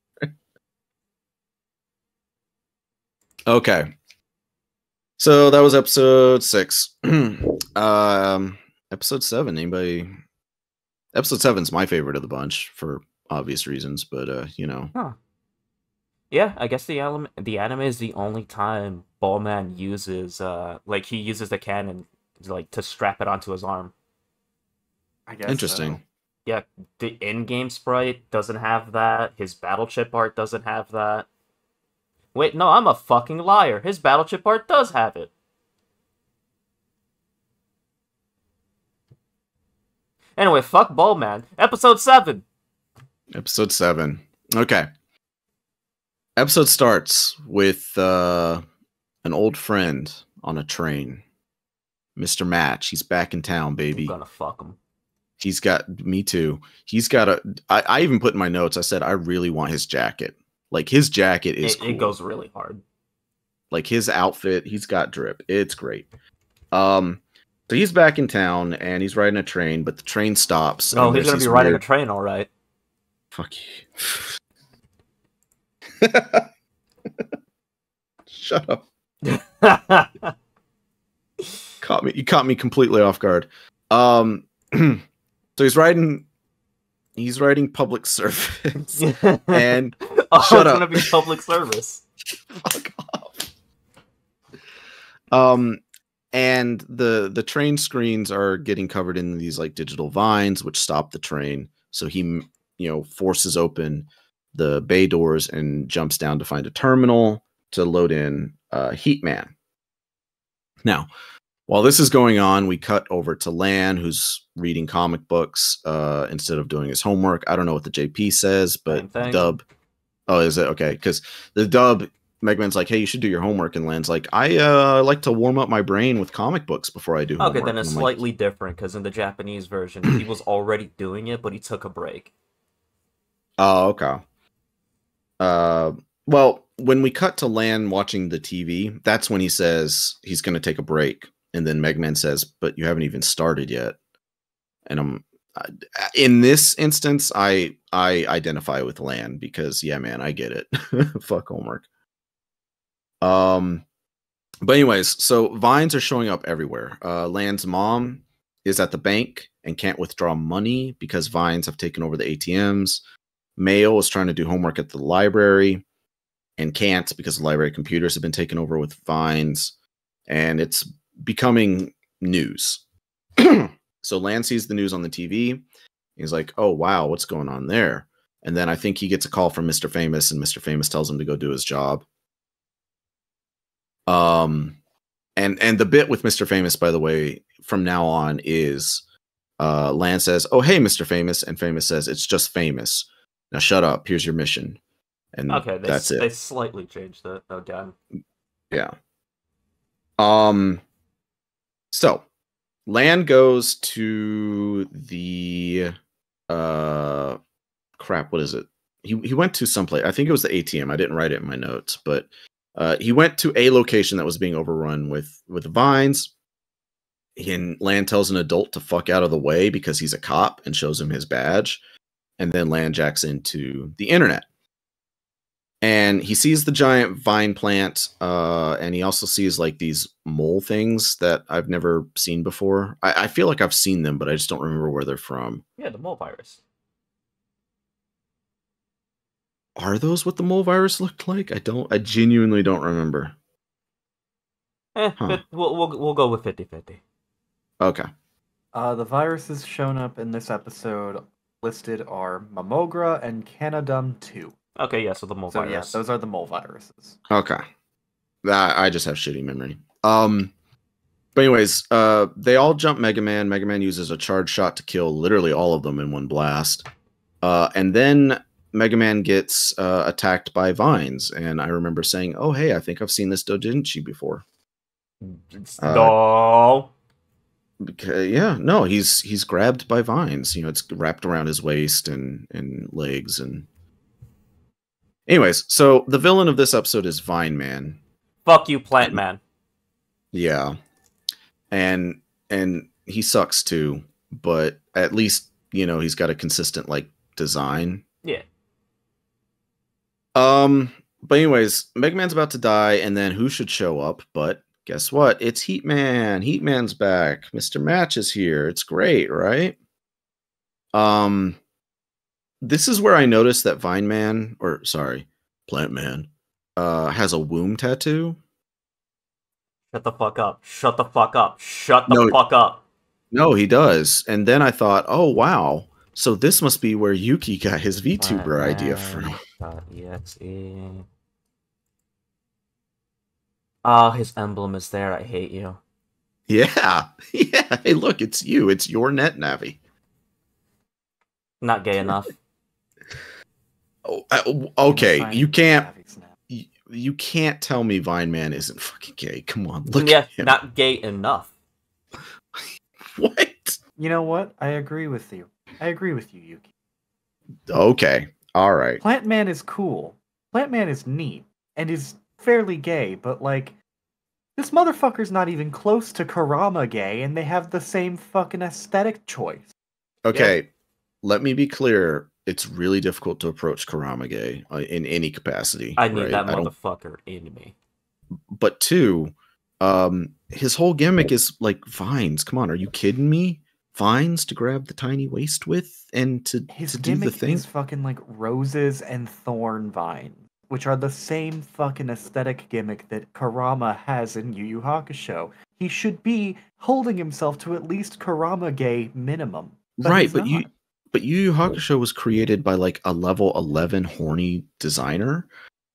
S3: Okay. So that was episode six. um, episode seven. Anybody? Episode seven's my favorite of the bunch for obvious reasons, but uh, you know,
S1: Yeah, I guess the element, the anime is the only time Ballman uses, uh, like he uses the cannon, like to strap it onto his arm.
S2: I guess
S3: interesting.
S2: so.
S1: Yeah, the in-game sprite doesn't have that. His battle chip art doesn't have that. Wait, no, I'm a fucking liar. His battle chip art does have it. Anyway, fuck Ballman. Episode seven.
S3: episode seven. Okay. Episode starts with uh, an old friend on a train, Mister Match. He's back in town,
S1: I'm
S3: baby.
S1: gonna fuck him.
S3: He's got me too. He's got a. I, I even put in my notes. I said I really want his jacket. Like his jacket is
S1: It,
S3: cool.
S1: it goes really hard.
S3: like his outfit he's got drip it's great um so he's back in town and he's riding a train but the train stops
S1: Oh, he's gonna be riding
S3: weird-
S1: a train, all right.
S3: fuck you shut up caught me you caught me completely off guard um so he's riding he's riding public service and
S1: oh,
S3: Shut
S1: it's
S3: up.
S1: gonna be public service.
S3: fuck off. Um, and the the train screens are getting covered in these like digital vines, which stop the train. So he, you know, forces open the bay doors and jumps down to find a terminal to load in uh, Heatman. Now, while this is going on, we cut over to Lan, who's reading comic books uh, instead of doing his homework. I don't know what the JP says, but dub. Oh, is it okay? Because the dub, Mega Man's like, "Hey, you should do your homework," and Lan's like, "I uh, like to warm up my brain with comic books before I do."
S1: Okay,
S3: homework."
S1: then it's
S3: I'm like,
S1: slightly different because in the Japanese version, he was already doing it, but he took a break.
S3: Oh, okay. Uh, well, when we cut to Lan watching the TV, that's when he says he's going to take a break, and then Mega Man says, "But you haven't even started yet." And I'm in this instance, I I identify with Lan because yeah, man, I get it. Fuck homework. Um, but anyways, so vines are showing up everywhere. Uh, Lan's mom is at the bank and can't withdraw money because vines have taken over the ATMs. Mayo is trying to do homework at the library and can't because the library computers have been taken over with vines and it's becoming news. so Lan sees the news on the TV. He's like, oh, wow, what's going on there? And then I think he gets a call from Mr. Famous, and Mr. Famous tells him to go do his job. Um, and and the bit with Mr. Famous, by the way, from now on is uh Lan says, Oh hey, Mr. Famous, and Famous says, It's just famous. Now shut up. Here's your mission. And
S1: Okay, they,
S3: that's
S1: it. they slightly changed it again.
S3: Yeah. Um so Lan goes to the uh crap, what is it? He he went to someplace. I think it was the ATM. I didn't write it in my notes, but uh he went to a location that was being overrun with with vines. And Lan tells an adult to fuck out of the way because he's a cop and shows him his badge. And then Lan jacks into the internet and he sees the giant vine plant uh and he also sees like these mole things that i've never seen before I, I feel like i've seen them but i just don't remember where they're from
S1: Yeah, the mole virus.
S3: are those what the mole virus looked like i don't i genuinely don't remember
S1: Eh,
S3: Huh.
S1: fif- we'll, we'll, we'll go with 50 50.
S3: okay
S2: Uh, the viruses shown up in this episode listed are Mammogra and Canodumb 2.
S1: Okay, yeah, so the mole
S2: So yeah, those are the mole viruses.
S3: okay. That i just have shitty memory. Um but anyways uh they all jump mega man. Mega man uses a charge shot to kill literally all of them in one blast. Uh and then mega man gets uh attacked by vines. And i remember saying oh hey i think i've seen this dojinshi before.
S1: It's-
S3: uh,
S1: no.
S3: because, yeah no he's he's grabbed by vines. You know it's wrapped around his waist and and legs and anyways so the villain of this episode is vine man
S1: Fuck you, Plant Man.
S3: yeah and and he sucks too but at least you know he's got a consistent like design
S1: Yeah.
S3: um but anyways, Mega Man's about to die, and then who should show up? But guess what? It's Heat Man. Heat Man's back. Mr. Match is here. It's great, right? Um, this is where I noticed that Vine Man, or sorry, Plant Man, uh, has a womb tattoo.
S1: Shut the fuck up. Shut the fuck up. Shut the
S3: No.
S1: fuck up.
S3: No, he does. And then I thought, oh wow, so this must be where Yukki got his VTuber idea from.
S1: Exe. Oh, his emblem is there. I hate you.
S3: Yeah, yeah. Hey, look, it's you. It's your net navi.
S1: Not gay enough.
S3: Oh, uh, okay, you can't. You, you can't tell me Vine Man isn't fucking gay. Come on, look
S1: yeah,
S3: at him.
S1: not gay enough.
S3: what?
S2: You know what? I agree with you. I agree with you, Yukki.
S3: Okay, all right.
S2: Plant Man is cool. Plant Man is neat and is fairly gay, but like this motherfucker's not even close to Kurama gay, and they have the same fucking aesthetic choice.
S3: Okay, let me be clear. It's really difficult to approach Kurama gay uh, in any capacity.
S1: I need
S3: right?
S1: that
S3: I don't
S1: motherfucker in me.
S3: but two, um, his whole gimmick is like vines. Come on, are you kidding me? Vines to grab the tiny waist with and to,
S2: His
S3: to do the thing.
S2: is fucking like roses and thorn vines, which are the same fucking aesthetic gimmick that Kurama has in Yu Yu Hakusho. He should be holding himself to at least Kurama gay minimum. but
S3: right,
S2: he's
S3: but you
S2: not.
S3: But Yu Yu Hakusho was created by like a level eleven horny designer,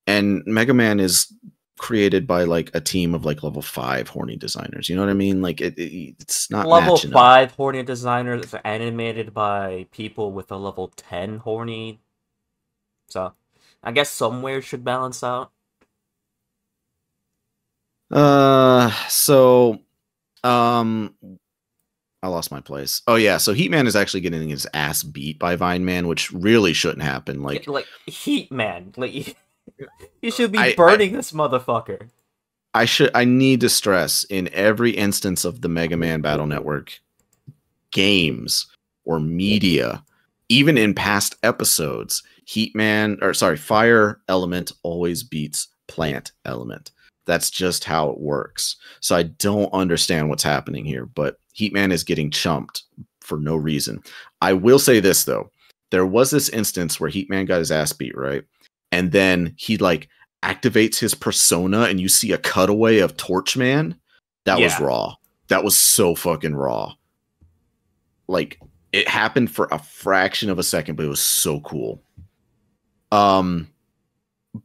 S3: and Mega Man is created by like a team of like level five horny designers. You know what I mean? Like it, it- it's not
S1: level
S3: matching up.
S1: five horny designers animated by people with a level ten horny. So, I guess somewhere should balance out.
S3: Uh, so, um, I lost my place. Oh yeah, so Heatman is actually getting his ass beat by Vine Man, which really shouldn't happen. Like,
S1: like Heat Man, like you should be
S3: I- I-
S1: burning this motherfucker.
S3: I should, I need to stress in every instance of the Mega Man Battle Network games or media, even in past episodes, Heatman or sorry, Fire Element always beats Plant Element. That's just how it works. So I don't understand what's happening here, but Heatman is getting chumped for no reason. I will say this though. There was this instance where Heatman got his ass beat, right? And then he like activates his persona and you see a cutaway of Torchman. That was raw. That was so fucking raw. Like it happened for a fraction of a second, but it was so cool. Um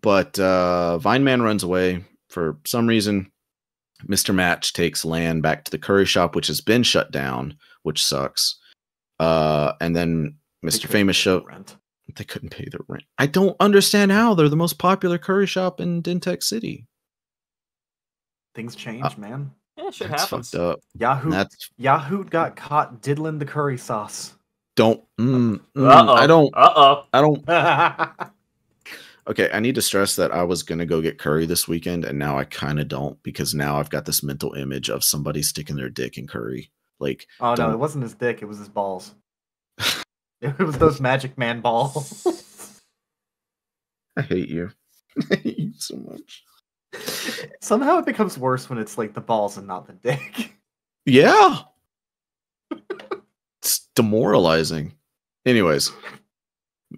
S3: but uh Vine Man runs away for some reason. Mr. Match takes Lan back to the curry shop, which has been shut down, which sucks. Uh and then Mr.
S2: couldn't
S3: Famous show
S2: rent.
S3: They couldn't pay their rent. I don't understand how they're the most popular curry shop in DenTech City.
S2: Things change,
S3: Uh,
S2: man.
S1: Yeah, shit
S3: That's
S1: happens.
S3: fucked up.
S2: Yahoo
S3: That's
S2: Yahoo got caught diddling the curry sauce.
S3: don't. Mm, mm,
S1: Uh-oh.
S3: I don't.
S1: Uh oh.
S3: I don't. Okay, I need to stress that I was gonna go get curry this weekend, and now I kind of don't because now I've got this mental image of somebody sticking their dick in curry. Like,
S2: Oh no,
S3: Don't-
S2: it wasn't his dick, it was his balls. it was those magic man balls.
S3: I hate you. I hate you so much.
S2: Somehow it becomes worse when it's like the balls and not the dick.
S3: Yeah. it's demoralizing. Anyways,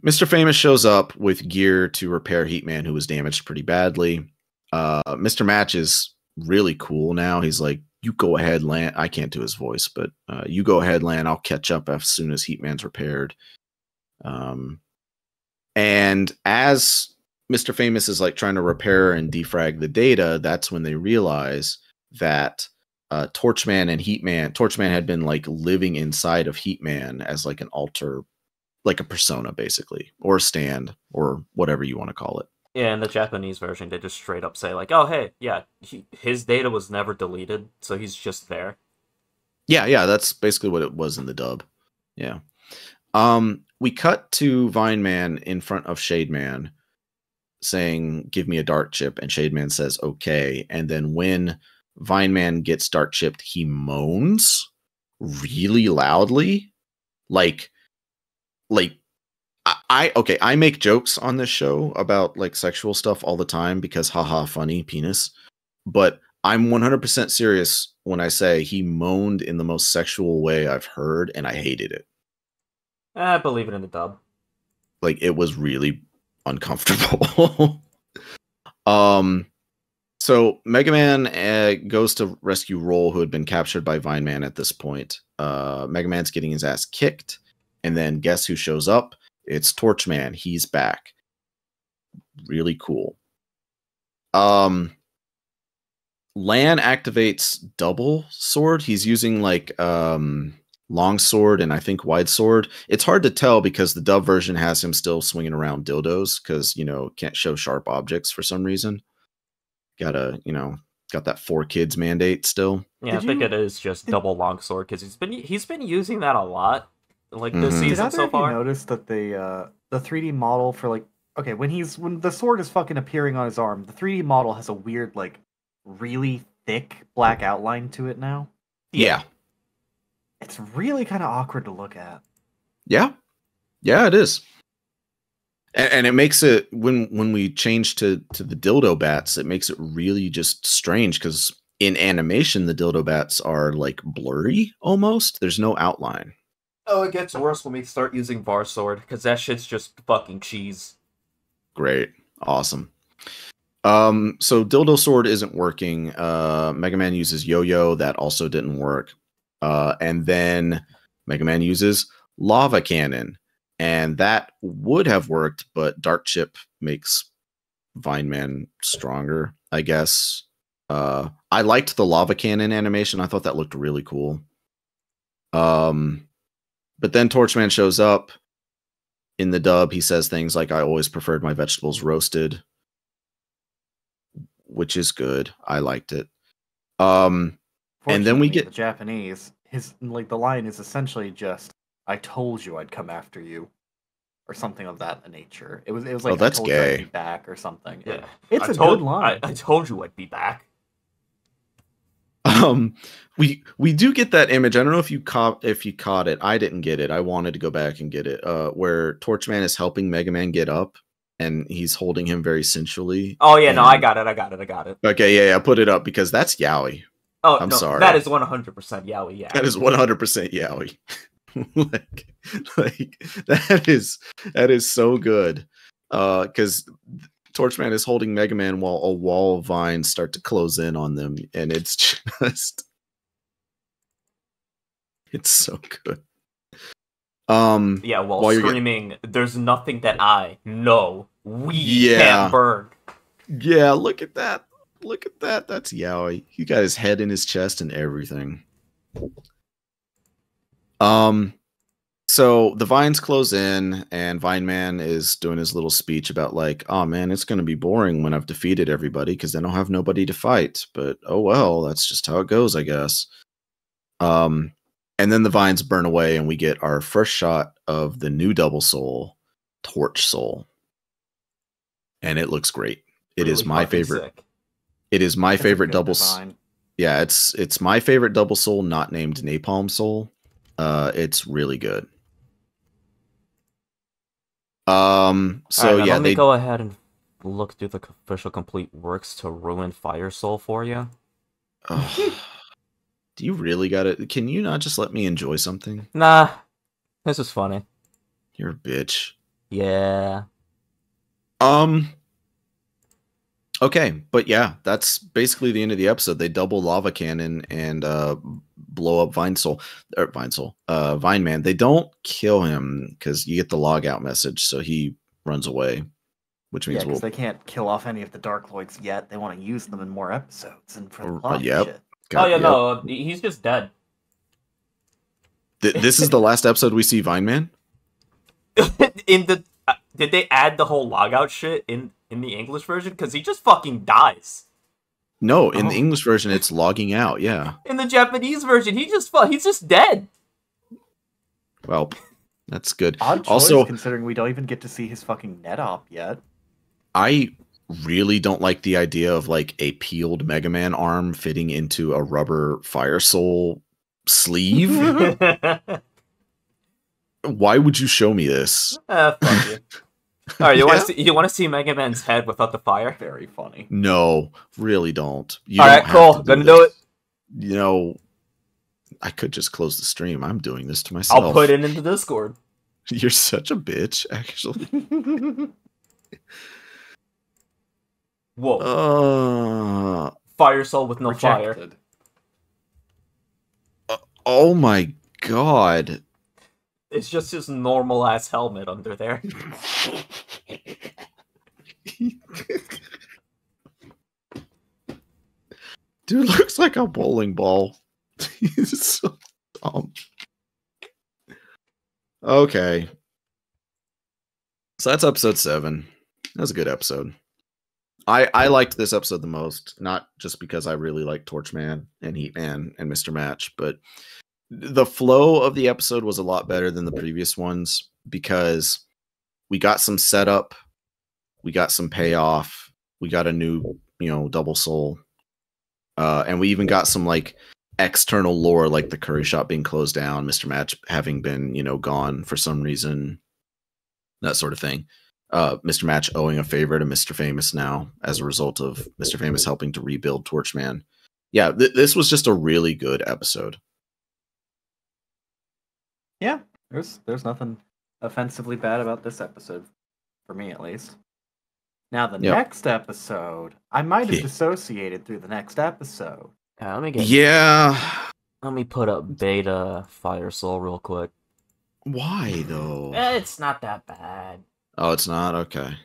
S3: Mr. Famous shows up with gear to repair Heatman, who was damaged pretty badly. Uh, Mr. Match is really cool now. He's like, you go ahead, Lan. I can't do his voice, but uh, you go ahead, Lan. I'll catch up as soon as Heatman's repaired. Um, and as Mr. Famous is like trying to repair and defrag the data, that's when they realize that uh, Torchman and Heatman. Torchman had been like living inside of Heatman as like an alter, like a persona, basically, or a stand, or whatever you want to call it.
S1: Yeah, in the Japanese version, they just straight up say like, "Oh, hey, yeah, he, his data was never deleted, so he's just there."
S3: Yeah, yeah, that's basically what it was in the dub. Yeah. Um, we cut to Vine Man in front of Shade Man saying, Give me a dart chip, and Shade Man says, Okay. And then when Vine Man gets dart chipped, he moans really loudly. Like, like I, okay, I make jokes on this show about like sexual stuff all the time because haha funny penis. But I'm 100% serious when I say he moaned in the most sexual way I've heard and I hated it.
S1: I believe it in the dub.
S3: Like it was really uncomfortable. um so Mega Man uh, goes to rescue Roll, who had been captured by Vine Man at this point. Uh, Mega Man's getting his ass kicked, and then guess who shows up? It's Torchman. He's back. Really cool. Um, Lan activates double sword. He's using like um long sword and I think wide sword. It's hard to tell because the dub version has him still swinging around dildos because you know can't show sharp objects for some reason. Got a you know got that 4Kids mandate still.
S1: Yeah,
S2: Did
S1: I think
S2: you-
S1: it is just double long sword because he's been he's been using that a lot, like this
S3: Mhm.
S1: Season
S2: either
S1: so
S2: of you
S1: far.
S2: notice that the uh, the 3D model for like okay when he's when the sword is fucking appearing on his arm, the 3D model has a weird like really thick black outline to it now.
S3: Yeah.
S2: It's really kind of awkward to look at.
S3: Yeah. Yeah, it is. And, and it makes it when when we change to to the dildo bats, it makes it really just strange because in animation the dildo bats are like blurry almost. There's no outline.
S1: Oh, it gets worse when we start using Var Sword because that shit's just fucking cheese.
S3: Great. Awesome. Um, so dildo sword isn't working. Uh Mega Man uses yo-yo, that also didn't work. Uh and then Mega Man uses lava cannon, and that would have worked, but Dark Chip makes Vine Man stronger, I guess. Uh I liked the lava cannon animation. I thought that looked really cool. Um but then Torchman shows up in the dub he says things like i always preferred my vegetables roasted which is good i liked it um And then we get-
S2: the Japanese. His like the line is essentially just "I told you I'd come after you," or something of that nature. It was it was like
S3: Oh, that's
S2: I told you I'd
S3: gay.
S2: be back or something.
S1: Yeah,
S2: It's
S1: I
S2: a
S1: told,
S2: good line.
S1: I, I told you I'd be back.
S3: Um we we do get that image i don't know if you caught if you caught it i didn't get it i wanted to go back and get it uh where torchman is helping mega man get up and he's holding him very sensually
S1: Oh yeah, no, I got it, I got it, I got it.
S3: okay yeah yeah put it up because that's yaoi
S1: Oh,
S3: I'm
S1: no,
S3: sorry.
S1: That is one hundred percent yaoi. Yeah,
S3: That is one hundred percent yaoi. like, like that is that is so good. Uh, because Torchman is holding Mega Man while a wall of vines start to close in on them, and it's just it's so good. Um,
S1: yeah. While,
S3: While
S1: screaming, "There's nothing that I know we
S3: Yeah.
S1: can't burn."
S3: yeah, look at that. Look at that. That's Yaoi. He got his head in his chest and everything. Um so the vines close in and Vine Man is doing his little speech about like, oh man, it's gonna be boring when I've defeated everybody because then I'll have nobody to fight. But oh well, that's just how it goes, I guess. Um and then the vines burn away and we get our first shot of the new double soul, Torch Soul. And it looks great. It is
S1: Really
S3: my favorite.
S1: sick.
S3: It is my
S2: a
S3: favorite double. s-
S2: design.
S3: Yeah, it's it's my favorite double soul, not named Napalm Soul. Uh, it's really good. Um. So
S1: Alright, now
S3: yeah,
S1: let me
S3: they.
S1: go ahead and look through the official complete works to ruin Fire Soul for you.
S3: Do you really got it? Can you not just let me enjoy something?
S1: Nah, this is funny.
S3: You're a bitch.
S1: Yeah.
S3: Um. Okay, but yeah, that's basically the end of the episode. They double lava cannon and uh blow up Vine Soul or Vine Soul, uh Vine Man. They don't kill him because you get the log out message, so he runs away, which means
S2: because
S3: we'll
S2: they can't kill off any of the Darkloids yet. They want to use them in more episodes and for the
S3: Uh,
S2: plot
S3: yep.
S2: shit.
S1: oh yeah,
S3: yep.
S1: no, he's just dead.
S3: Th- this is the last episode we see Vine Man.
S1: in the uh, did they add the whole logout shit in in the English version? Because he just fucking dies.
S3: No, in the
S2: Oh.
S3: English version, it's logging out. Yeah.
S1: In the Japanese version, he just fu- he's just dead.
S3: Well, that's good.
S2: Odd choice,
S3: Also-
S2: considering we don't even get to see his fucking net op yet.
S3: I really don't like the idea of like a peeled Mega Man arm fitting into a rubber Fire Soul sleeve. Why would you show me this?
S1: Ah, fuck you. All right, you want to see you want to see Mega Man's head without the fire?
S2: Very funny.
S3: No, really don't. You
S1: All
S3: don't
S1: right,
S3: have
S1: cool.
S3: to
S1: Gonna do
S3: it. You know, I could just close the stream. I'm doing this to myself.
S1: I'll put it into Discord.
S3: You're such a bitch, actually.
S1: Whoa,
S3: Uh,
S1: Fire Soul with no fire.
S2: Rejected.
S3: oh my god.
S1: It's just his normal ass helmet under there.
S3: Dude looks like a bowling ball. He's so dumb. Okay. So that's episode seven. That was a good episode. I I liked this episode the most, not just because I really like Torchman and Heatman and Mr. Match, but the flow of the episode was a lot better than the previous ones because we got some setup, we got some payoff, we got a new, you know, double soul. Uh, and we even got some like external lore, like the curry shop being closed down, Mr. Match having been, you know, gone for some reason, that sort of thing. Uh, Mr. Match owing a favor to Mr. Famous now as a result of Mr. Famous helping to rebuild Torchman. Yeah, th- this was just a really good episode.
S2: Yeah, there's there's nothing offensively bad about this episode, for me at least. Now the
S3: Yep.
S2: next episode, I might have
S3: Yeah.
S2: dissociated through the next episode.
S1: Yeah, let me get.
S3: Yeah.
S1: Let me put up Beta Fire Soul real quick.
S3: Why though?
S1: Eh, It's not that bad.
S3: Oh, it's not okay.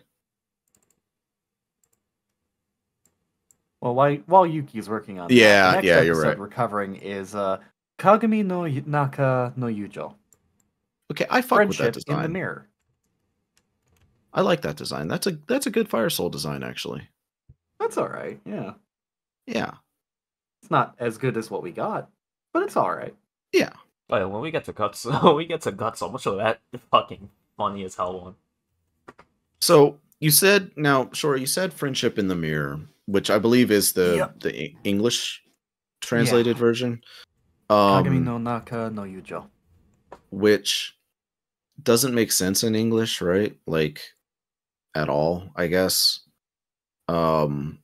S2: Well, while while Yukki's working on that,
S3: Yeah,
S2: the next
S3: yeah, you're right.
S2: We're is uh, Kagami no Naka no Yujo,
S3: Okay, I fuck with that
S2: friendship in the
S3: design.
S2: mirror.
S3: I like that design. That's a that's a good Fire Soul design actually.
S2: That's all right. Yeah,
S3: Yeah.
S2: it's not as good as what we got, but it's all right.
S1: Oh, yeah, when we get to guts, when we get to guts, I'll show that fucking funny as hell one.
S3: So you said now, sure, you said friendship in the mirror, which I believe is the
S2: Yep.
S3: the English translated version.
S2: Kagami
S3: Um,
S2: no Naka no Yujo.
S3: which doesn't make sense in English, right? Like at all, I guess. Um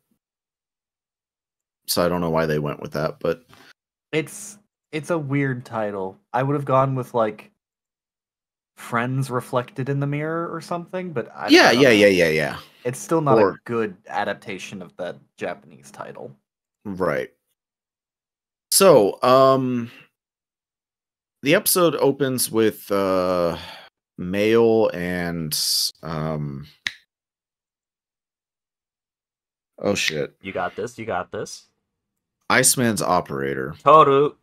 S3: so I don't know why they went with that, but
S2: It's it's a weird title. I would have gone with like friends reflected in the mirror or something, but I,
S3: yeah, yeah, yeah, yeah, yeah.
S2: It's still not
S3: Or-
S2: a good adaptation of that Japanese title.
S3: Right. So, um the episode opens with uh Mayl and um Oh shit.
S1: You got this. You got this.
S3: Iceman's operator.
S1: Toru,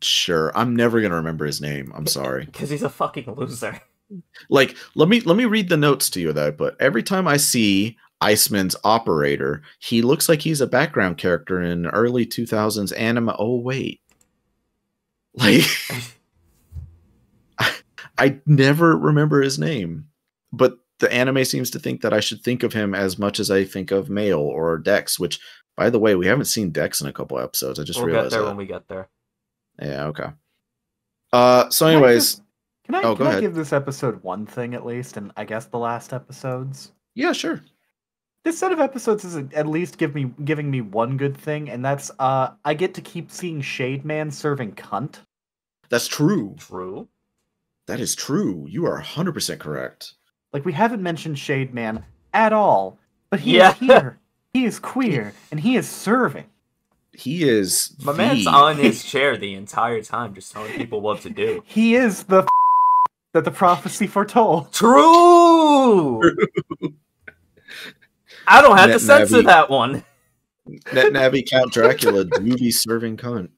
S3: Sure. I'm never going to remember his name. I'm sorry.
S1: because he's a fucking loser.
S3: Like let me let me read the notes to you that I put. Every time I see Iceman's operator, he looks like he's a background character in early 2000s anime. Oh wait. Like I, I never remember his name. But the anime seems to think that I should think of him as much as I think of Mayl or Dex, which by the way, we haven't seen Dex in a couple episodes. I just
S1: we'll get
S3: realized
S1: there
S3: that.
S1: when we get there.
S3: Yeah, okay. Uh so
S2: Can I
S3: anyways,
S2: give- Can I,
S3: Oh, go
S2: can I
S3: ahead.
S2: give this episode one thing at least, and I guess the last episodes?
S3: yeah, sure.
S2: This set of episodes is at least give me giving me one good thing, and that's uh I get to keep seeing Shade Man serving cunt.
S3: That's true.
S1: True.
S3: That is true. You are 100% correct.
S2: Like we haven't mentioned Shade Man at all, but he
S1: Yeah.
S2: is here. He is queer and he is serving.
S3: He is
S1: My
S3: the-
S1: man's on his chair the entire time, just telling people what to do.
S2: He is the that the prophecy foretold.
S1: True. I don't have
S3: Net
S1: to censor
S3: Navi.
S1: that one.
S3: Net Navi Count Dracula do be serving cunt.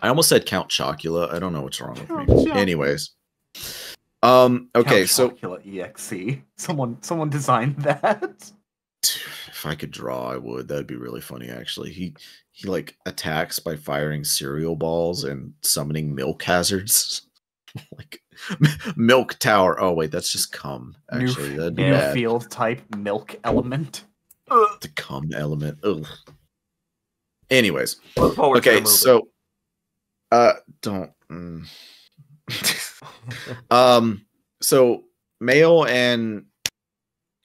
S3: I almost said Count Chocula. I don't know what's wrong with
S2: Count
S3: me.
S2: Chocula.
S3: Anyways. Um okay,
S2: Count
S3: so
S2: Chocula EXE. Someone someone designed that.
S3: if I could draw, I would. That'd be really funny actually. He he like attacks by firing cereal balls and summoning milk hazards. like milk tower. Oh wait, that's just cum.
S2: New-
S3: Actually, that'd be
S2: New
S3: bad.
S2: field type milk element.
S3: The cum element. Ugh. Anyways,
S1: Look forward to the
S3: okay, so Uh, don't. mm. um. So Mayl and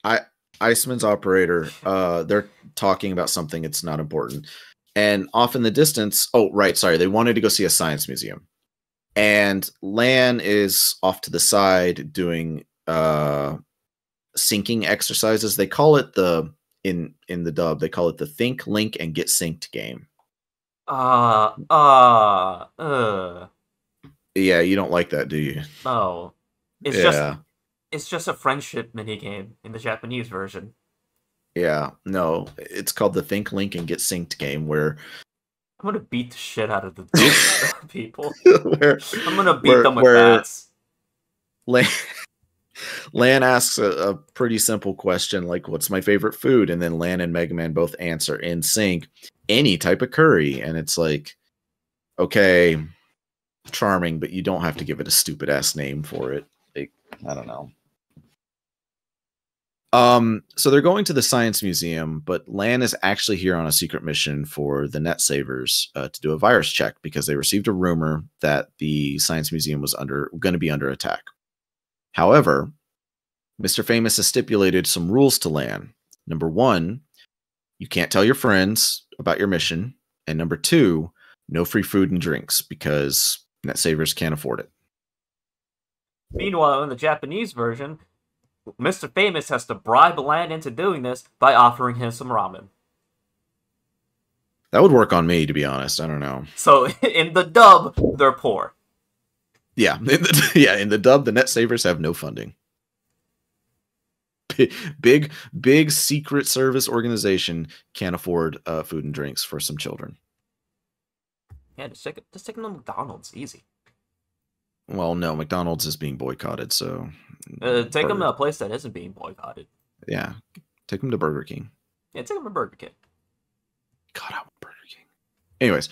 S3: I Iceman's operator. Uh, they're talking about something. It's not important. And off in the distance. Oh, right. Sorry. They wanted to go see a science museum. And Lan is off to the side doing uh syncing exercises. They call it the in in the dub. They call it the think, link, and get synced game.
S1: Uh, uh, uh.
S3: Yeah, you don't like that, do you?
S1: No. It's
S3: yeah.
S1: just it's just a friendship minigame in the Japanese version.
S3: Yeah, no, it's called the Think Link and Get Synced game, where
S1: I'm gonna beat the shit out of the people.
S3: where
S1: I'm gonna beat
S3: Where-
S1: them with
S3: where-
S1: bats.
S3: Lan, Lan asks a, a pretty simple question like, "What's my favorite food?" And then Lan and Mega Man both answer in sync, "Any type of curry." And it's like, okay, charming, but you don't have to give it a stupid ass name for it. Like, I don't know. Um, so they're going to the science museum, but Lan is actually here on a secret mission for the Net Savers uh, to do a virus check because they received a rumor that the science museum was under going to be under attack. However, Mr. Famous has stipulated some rules to Lan. Number one, you can't tell your friends about your mission, and number two, no free food and drinks because Net Savers can't afford it.
S1: Meanwhile, in the Japanese version, Mr. Famous has to bribe Lan into doing this by offering him some ramen.
S3: That would work on me, to be honest. I don't know.
S1: So in the dub, they're poor.
S3: Yeah, in the, yeah. In the dub, the Net Savers have no funding. Bi- Big, big secret service organization can't afford uh, food and drinks for some children.
S1: Yeah, just take just take them to McDonald's, easy.
S3: Well, no, McDonald's is being boycotted, so
S1: Uh, take them to a place that isn't being boycotted.
S3: Yeah, take them to Burger King.
S1: Yeah, take them to Burger King.
S3: God, I want Burger King. Anyways,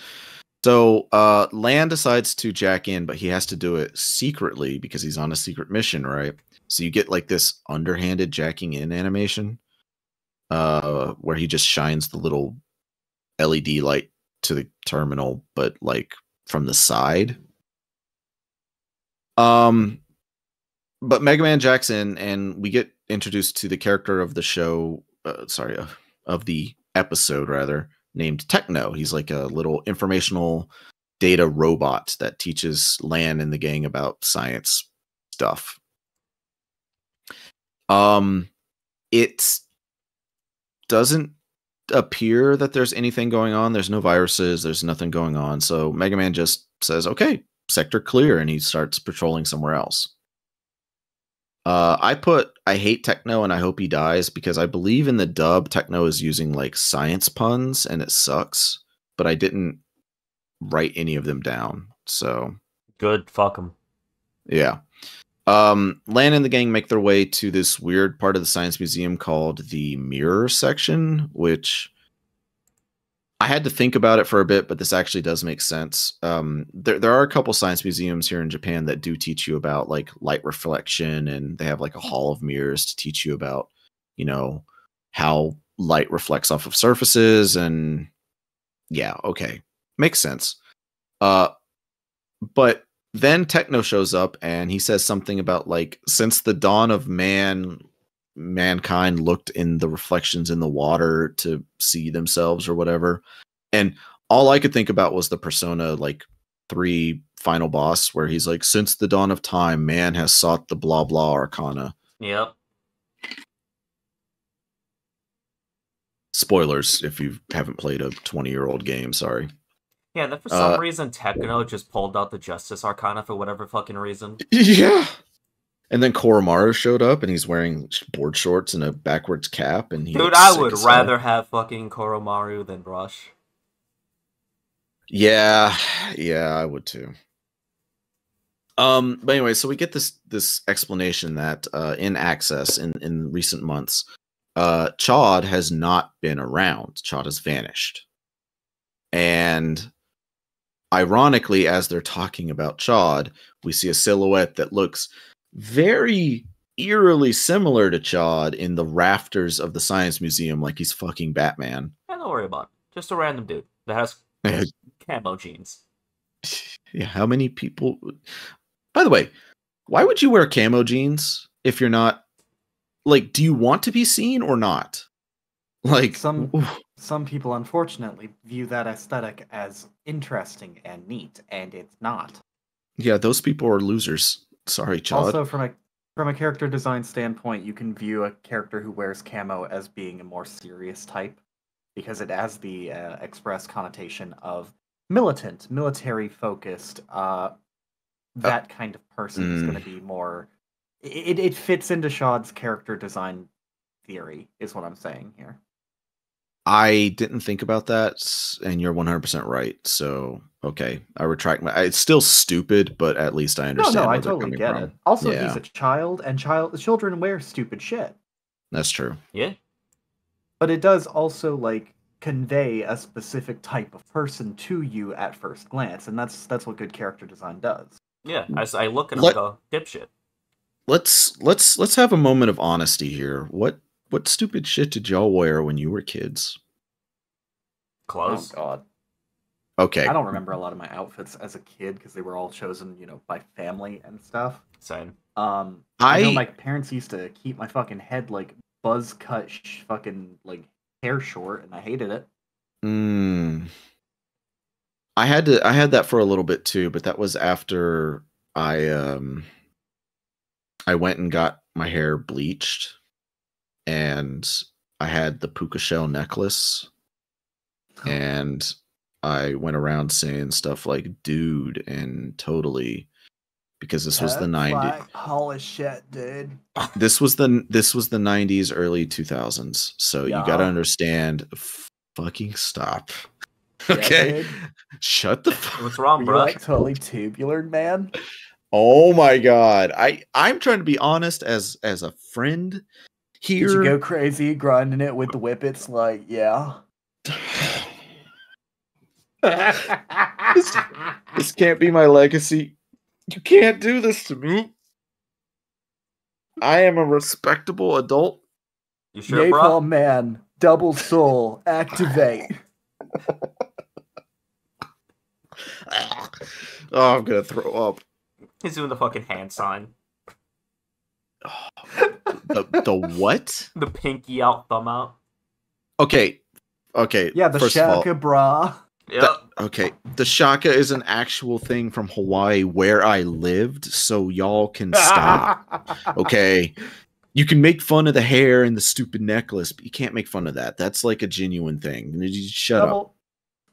S3: so uh Lan decides to jack in, but he has to do it secretly because he's on a secret mission, right? So you get like this underhanded jacking in animation, uh, where he just shines the little LED light to the terminal, but like from the side. Um, but Mega Man jacks in, and we get introduced to the character of the show. Uh, sorry, of the episode rather, named Techno. He's like a little informational data robot that teaches Lan and the gang about science stuff. Um, it doesn't appear that there's anything going on. There's no viruses. There's nothing going on. So Mega Man just says, "Okay, sector clear," and he starts patrolling somewhere else. Uh, I put I hate Techno and I hope he dies because I believe in the dub Techno is using like science puns and it sucks, but I didn't write any of them down. So
S1: Good, fuck them.
S3: yeah. Um, Lan and the gang make their way to this weird part of the science museum called the mirror section, which I had to think about it for a bit, but this actually does make sense. Um, there, there are a couple science museums here in Japan that do teach you about like light reflection, and they have like a hall of mirrors to teach you about, you know, how light reflects off of surfaces. And yeah, okay, makes sense. Uh, but then Techno shows up and he says something about like since the dawn of man mankind looked in the reflections in the water to see themselves or whatever. And all I could think about was the Persona like 3 final boss where he's like since the dawn of time man has sought the blah blah arcana.
S1: Yep.
S3: Spoilers if you haven't played a 20-year-old game, sorry.
S1: Yeah, and then for some
S3: Uh,
S1: reason Techno just pulled out the Justice Arcana for whatever fucking reason.
S3: Yeah. And then Koromaru showed up and he's wearing board shorts and a backwards cap and he
S1: Dude, I would
S3: hell.
S1: rather have fucking Koromaru than Rush.
S3: Yeah, yeah, I would too. Um, but anyway, so we get this this explanation that uh, in Axess in in recent months, uh, Chaud has not been around. Chaud has vanished, and ironically, as they're talking about Chaud, we see a silhouette that looks very eerily similar to Chaud in the rafters of the Science Museum, like he's fucking Batman.
S1: Yeah, don't worry about it. Just a random dude that has camo jeans.
S3: Yeah, how many people? By the way, why would you wear camo jeans if you're not like? Do you want to be seen or not? Like
S2: Some-
S3: oof,
S2: Some people, unfortunately, view that aesthetic as interesting and neat, and it's not.
S3: yeah, those people are losers. Sorry, Chaud.
S2: Also, from a from a character design standpoint, you can view a character who wears camo as being a more serious type because it has the uh, express connotation of militant, military focused. Uh, that kind of person is
S3: mm.
S2: going to be more. It it fits into Chaud's character design theory, is what I'm saying here.
S3: I didn't think about that, and you're 100% right. So, okay, I retract my. It's still stupid, but at least I understand.
S2: no,
S3: where
S2: I
S3: they're
S2: totally
S3: coming
S2: get
S3: from.
S2: it. Also,
S3: Yeah.
S2: he's a child, and child children wear stupid shit.
S3: That's true.
S1: Yeah.
S2: but it does also like convey a specific type of person to you at first glance and that's that's what good character design does
S1: Yeah. as I look at him
S3: Let-
S1: and go, dipshit.
S3: Let's let's let's have a moment of honesty here. What what stupid shit did y'all wear when you were kids?
S1: Clothes.
S2: oh god
S3: Okay,
S2: i don't remember a lot of my outfits as a kid because they were all chosen you know by family and stuff.
S1: Same.
S2: um i, know my parents used to keep my fucking head like buzz cut sh- fucking like hair short and i hated it.
S3: Mm. I had to I had that for a little bit too, but that was after I um I went and got my hair bleached and I had the puka shell necklace. And I went around saying stuff like dude and totally because this was the 90s
S2: holy shit dude
S3: this was the this was the 90s early 2000s so you got to
S2: Yeah.
S3: understand fucking stop
S2: Yeah,
S3: okay
S2: dude.
S3: shut the fuck
S1: What's wrong, bro?
S2: like totally tubular man
S3: Oh my god. I I'm trying to be honest as as a friend here.
S2: Did you go crazy grinding it with the whippets? Like, yeah.
S3: this, this can't be my legacy. You can't do this to me. I am a respectable adult.
S1: You sure,
S2: Napalm
S1: bro?
S2: Man, double soul, activate.
S3: Oh, I'm gonna throw up.
S1: He's doing the fucking hand sign.
S3: The the what?
S1: The pinky out, thumb out.
S3: Okay. Okay.
S2: Yeah, the
S3: first of all,
S2: Shaka bra.
S1: Yep.
S3: That- okay, the shaka is an actual thing from Hawaii where I lived, so y'all can stop. okay, you can make fun of the hair and the stupid necklace, but you can't make fun of that. That's like a genuine thing. You just Shut up.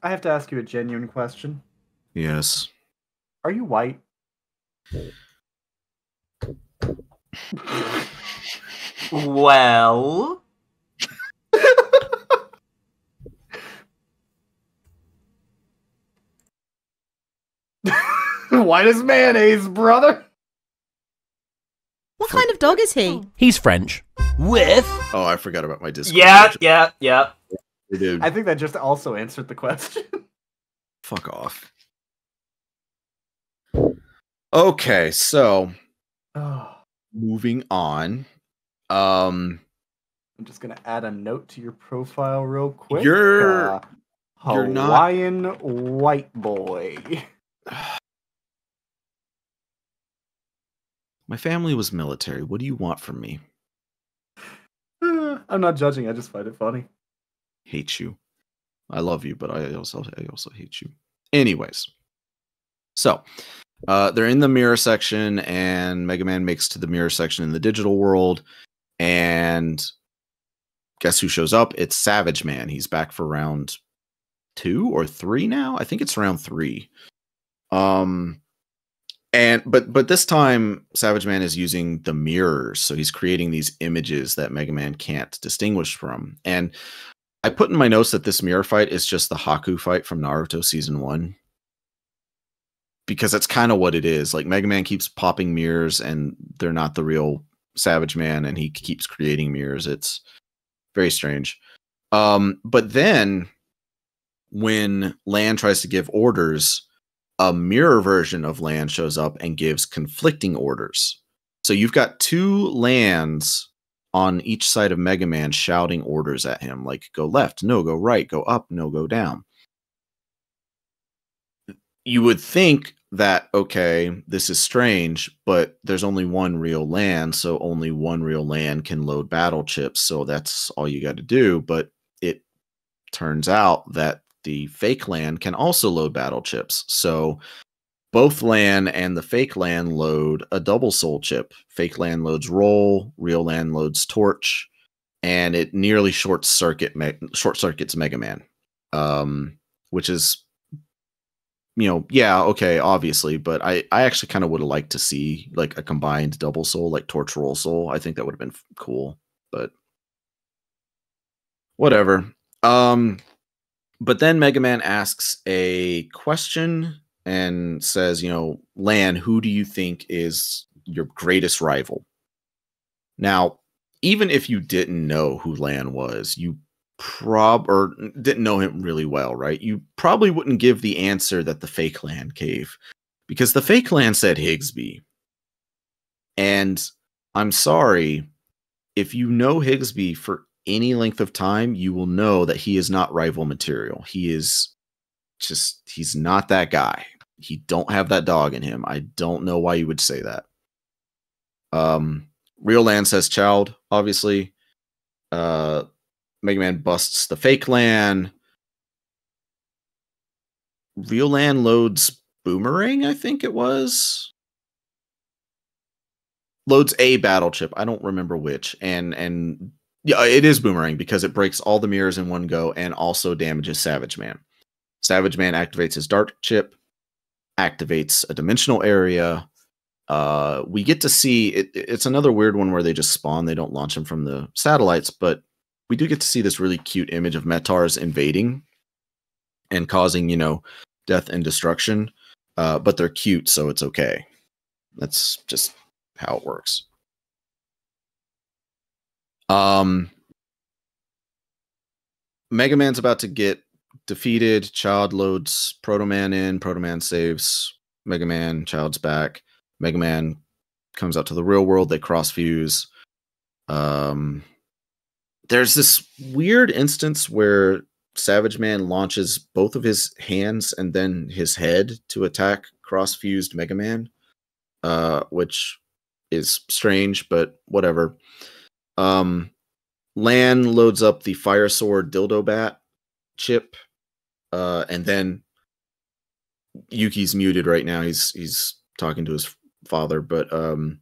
S2: I have to ask you a genuine question.
S3: Yes.
S2: Are you white?
S1: Well,
S2: white as mayonnaise, brother.
S4: What kind of dog is he?
S5: He's French.
S1: with
S3: Oh, I forgot about my Discord.
S1: yeah, yeah, yeah.
S3: dude.
S2: I think that just also answered the question.
S3: Fuck off. Okay, so
S2: oh,
S3: moving on. Um,
S2: I'm just gonna add a note to your profile real quick.
S3: You're-
S2: Uh,
S3: you're not-
S2: Hawaiian white boy.
S3: my family was military. What do you want from me?
S2: I'm not judging. I just find it funny.
S3: hate you. I love you, but I also I also hate you. Anyways, so uh, they're in the mirror section, and Mega Man makes to the mirror section in the digital world, and guess who shows up? It's Savage Man. He's back for round two or three now. I think it's round three. Um, and but but this time Savage Man is using the mirrors, so he's creating these images that Mega Man can't distinguish from, and I put in my notes that this mirror fight is just the Haku fight from Naruto season one. Because that's kind of what it is. Like Mega Man keeps popping mirrors and they're not the real Savage Man and he keeps creating mirrors. It's very strange. Um, but then when Lan tries to give orders, a mirror version of Lan shows up and gives conflicting orders. So you've got two Lans on each side of Mega Man shouting orders at him, like go left, no, go right, go up, no, go down. you would think that okay, this is strange, but there's only one real Lan, so only one real Lan can load battle chips, so that's all you got to do. But it turns out that the fake Lan can also load battle chips. So both Lan and the fake Lan load a double soul chip. Fake Lan loads roll, real Lan loads torch, and it nearly short circuit short circuits Mega Man, um, which is you know yeah okay obviously, but I I actually kind of would have liked to see like a combined double soul like torch roll soul. I think that would have been cool, but whatever. Um, but then Mega Man asks a question and says, you know, Lan, who do you think is your greatest rival? Now, even if you didn't know who Lan was, you prob or didn't know him really well, right? You probably wouldn't give the answer that the fake Lan gave because the fake Lan said Higsby. And I'm sorry, if you know Higsby for any length of time, you will know that he is not rival material. He is just he's not that guy. He don't have that dog in him. I don't know why you would say that. Um Real Lan says Chaud, obviously. Uh Mega Man busts the fake Lan. Real Lan loads Boomerang, I think it was. Loads a battle chip. I don't remember which. And and yeah, it is Boomerang because it breaks all the mirrors in one go and also damages Savage Man. Savage Man activates his Dark Chip, activates a dimensional area. Uh, we get to see it, it's another weird one where they just spawn, they don't launch them from the satellites, but we do get to see this really cute image of Mettaurs invading and causing, you know, death and destruction. Uh, but they're cute, so it's okay. That's just how it works. Um, Mega Man's about to get defeated. Chaud loads Proto Man in. Proto Man saves Mega Man. Chaud's back. Mega Man comes out to the real world. They cross fuse. Um, there's this weird instance where Savage Man launches both of his hands and then his head to attack cross fused Mega Man, uh, which is strange, but whatever. Um, Lan loads up the Fire Sword Dildo Bat chip, uh, and then Yukki's muted right now. He's he's talking to his father, but um,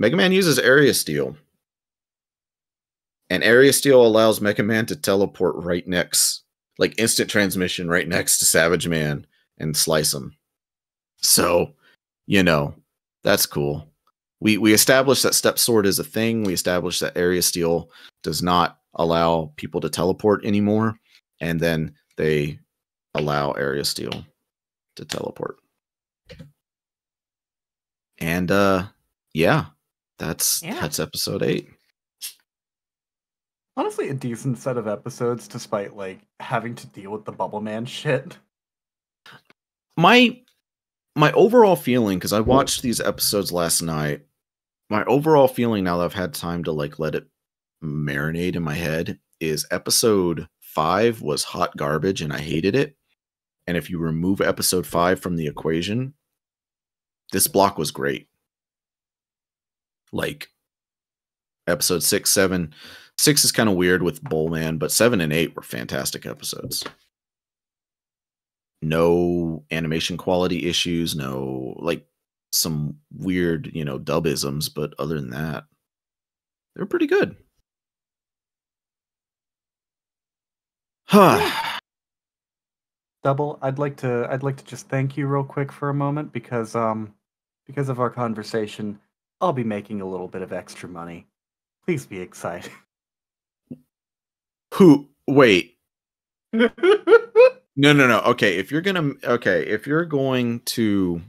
S3: Mega Man uses Area Steal, and Area Steal allows Mega Man to teleport right next, like instant transmission, right next to Savage Man and slice him. So, you know, that's cool we we established that step sword is a thing. We established that area steal does not allow people to teleport anymore, and then they allow area steal to teleport. And uh yeah, that's
S1: Yeah.
S3: that's episode 8.
S2: Honestly, a decent set of episodes, despite like having to deal with the Bubble Man shit.
S3: My my overall feeling cuz I watched these episodes last night, my overall feeling now that I've had time to like let it marinate in my head is episode 5 was hot garbage and I hated it. And if you remove episode 5 from the equation, this block was great. Like episode six, seven, six is kind of weird with Bowlman, but 7 and 8 were fantastic episodes. No animation quality issues, no like some weird, you know, dubisms, but other than that, they're pretty good. Huh.
S2: Double, I'd like to I'd like to just thank you real quick for a moment because um because of our conversation, I'll be making a little bit of extra money. Please be excited.
S3: Who wait. No, no, no. Okay, if you're going to okay, if you're going to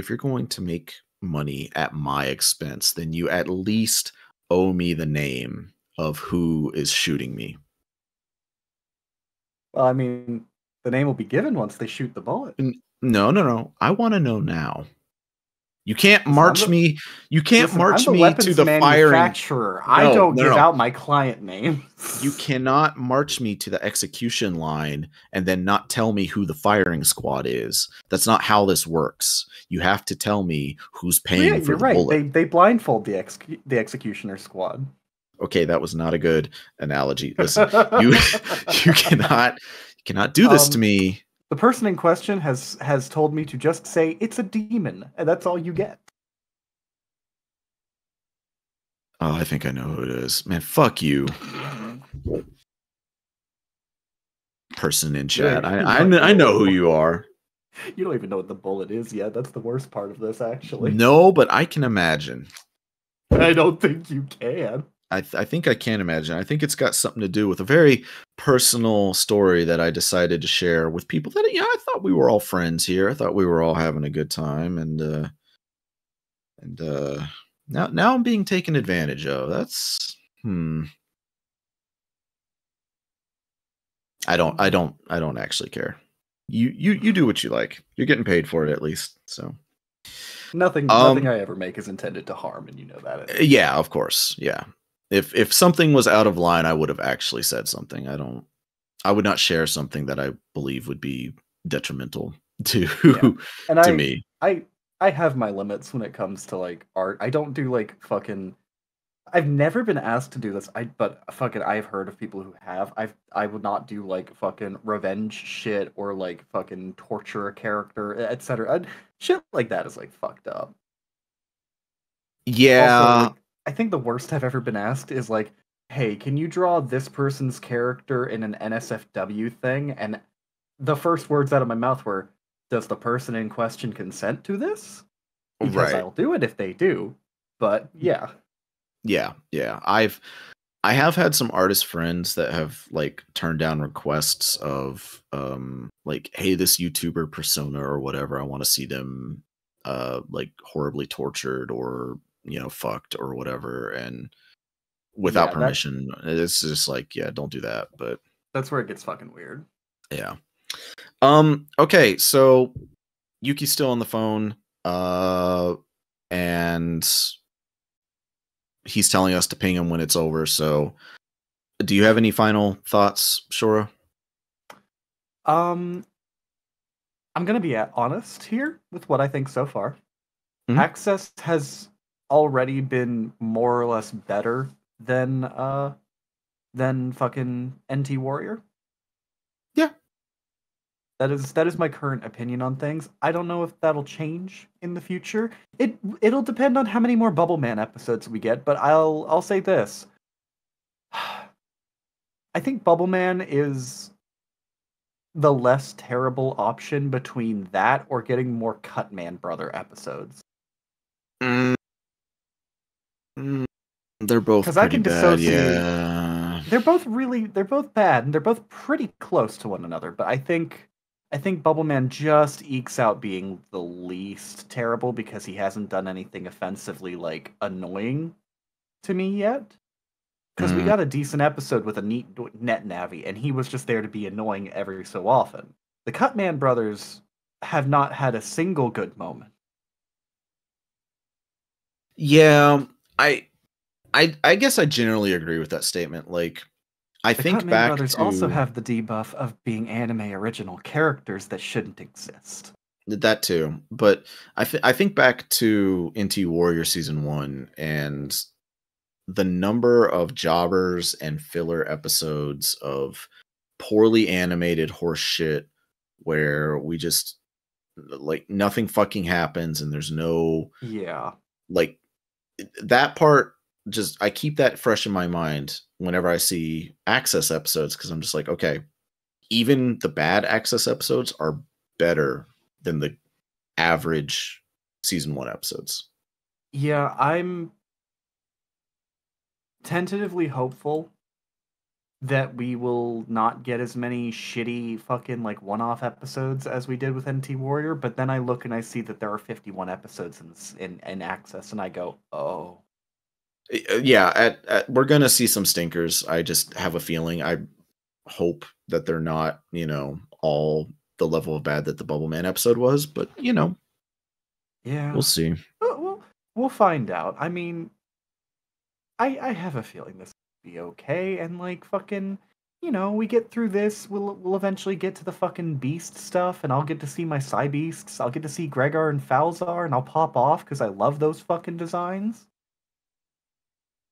S3: if you're going to make money at my expense, then you at least owe me the name of who is shooting me.
S2: well, I mean, the name will be given once they shoot the bullet.
S3: No, no, no. I want to know now. You can't march
S2: the-
S3: me. You can't
S2: Listen,
S3: march me to the firing.
S2: manufacturer. I don't
S3: no,
S2: give
S3: no.
S2: out my client name.
S3: You cannot march me to the execution line and then not tell me who the firing squad is. That's not how this works. You have to tell me who's paying
S2: yeah,
S3: for
S2: you're
S3: the
S2: right.
S3: bullet.
S2: They they blindfold the ex the executioner squad.
S3: Okay, that was not a good analogy. Listen, you you cannot you cannot do this to
S2: Um,
S3: me.
S2: The person in question has has told me to just say it's a demon, and that's all you get.
S3: Oh, I think I know who it is. Man, fuck you, person in chat. I I, kn- I know who you are.
S2: You don't even know what the bullet is yet. That's the worst part of this, actually.
S3: No, but I can imagine.
S2: I don't think you can.
S3: I, th- I think I can imagine. I think it's got something to do with a very personal story that I decided to share with people that yeah, I thought we were all friends here. I thought we were all having a good time and uh and uh now now I'm being taken advantage of. That's hmm. I don't I don't I don't actually care. You you you do what you like. You're getting paid for it at least. So
S2: Nothing.
S3: Um,
S2: nothing I ever make is intended to harm, and you know that.
S3: Yeah, of course. Yeah. If if something was out of line, I would have actually said something. I don't I would not share something that I believe would be detrimental to
S2: And
S3: to
S2: I,
S3: me.
S2: I I have my limits when it comes to like art. I don't do like fucking I've never been asked to do this. I but fucking I've heard of people who have. I've I would not do like fucking revenge shit or like fucking torture a character, etc. Shit like that is like fucked up.
S3: Yeah.
S2: Also, like, I think the worst I've ever been asked is like, "Hey, can you draw this person's character in an NSFW thing?" And the first words out of my mouth were, "Does the person in question consent to this?" Because
S3: right.
S2: I'll do it if they do. But yeah,
S3: Yeah, yeah. I've I have had some artist friends that have like turned down requests of um like hey this YouTuber persona or whatever I want to see them uh like horribly tortured or you know fucked or whatever and without
S2: Yeah,
S3: permission it's just like yeah don't do that but
S2: that's where it gets fucking weird.
S3: yeah um okay so Yukki's still on the phone uh and he's telling us to ping him when it's over. So, do you have any final thoughts, Shorah?
S2: Um, I'm gonna be honest here with what I think so far.
S3: Mhm.
S2: Access has already been more or less better than uh than fucking NT Warrior.
S3: Yeah.
S2: That is that is my current opinion on things. I don't know if that'll change in the future. It it'll depend on how many more Bubble Man episodes we get, but I'll I'll say this. I think Bubble Man is the less terrible option between that or getting more Cutman Brother episodes.
S3: Mm. They're both
S2: 'Cause I can
S3: bad.
S2: dissociate-
S3: Yeah.
S2: They're both really they're both bad and they're both pretty close to one another, but I think I think Bubble Man just ekes out being the least terrible because he hasn't done anything offensively like annoying to me yet. Because we
S3: Mm.
S2: got a decent episode with a neat net navi, and he was just there to be annoying every so often. The Cutman brothers have not had a single good moment.
S3: Yeah, I, I, I guess I generally agree with that statement. Like, I
S2: The
S3: think
S2: Cutman
S3: back
S2: brothers
S3: to
S2: also have the debuff of being anime original characters that shouldn't exist.
S3: that too, but I, th- I think back to NT Warrior season one and the number of jobbers and filler episodes of poorly animated horse shit where we just like nothing fucking happens and there's no
S2: Yeah.
S3: like that part just I keep that fresh in my mind whenever I see Axess episodes because I'm just like, okay, even the bad Axess episodes are better than the average season one episodes.
S2: Yeah, I'm tentatively hopeful that we will not get as many shitty fucking like one-off episodes as we did with NT Warrior, but then I look and I see that there are 51 episodes in in, in Axess and I go, "Oh,
S3: Uh, Yeah, at, at, we're gonna see some stinkers. I just have a feeling. I hope that they're not, you know, all the level of bad that the Bubble Man episode was, but you know,
S2: Yeah,
S3: We'll see.
S2: We'll, we'll, we'll find out. I mean, I I have a feeling this be okay, and like fucking, you know, we get through this, we'll we'll eventually get to the fucking beast stuff, and I'll get to see my Cybeasts. I'll get to see Gregar and Falzar, and I'll pop off because I love those fucking designs.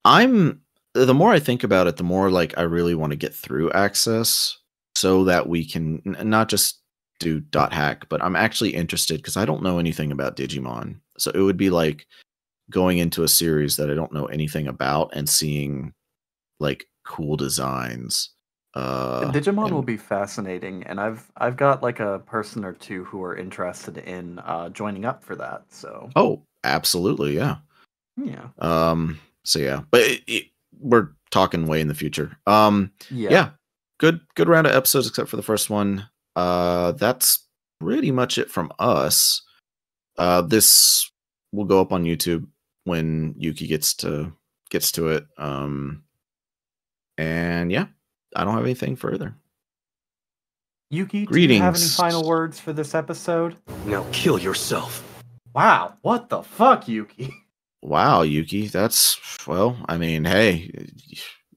S3: I'm the more I think about it, the more like I really want to get through Axess so that we can not just do dot hack, but I'm actually interested because I don't know anything about Digimon. So it would be like going into a series that I don't know anything about and seeing like cool designs. Uh,
S2: Digimon
S3: and-
S2: will be fascinating, and I've I've got like a person or two who are interested in uh, joining up for that. So
S3: oh, absolutely, yeah.
S2: yeah,
S3: Um, so yeah, but it, it, we're talking way in the future. Um, yeah. good good round of episodes except for the first one uh that's pretty much it from us uh this will go up on youtube when yukki gets to gets to it um and yeah i don't have anything further
S2: Yukki, Greetings. do you have any final words for this episode?
S4: Now kill yourself.
S2: Wow, what the fuck, Yukki?
S3: wow yukki that's well i mean hey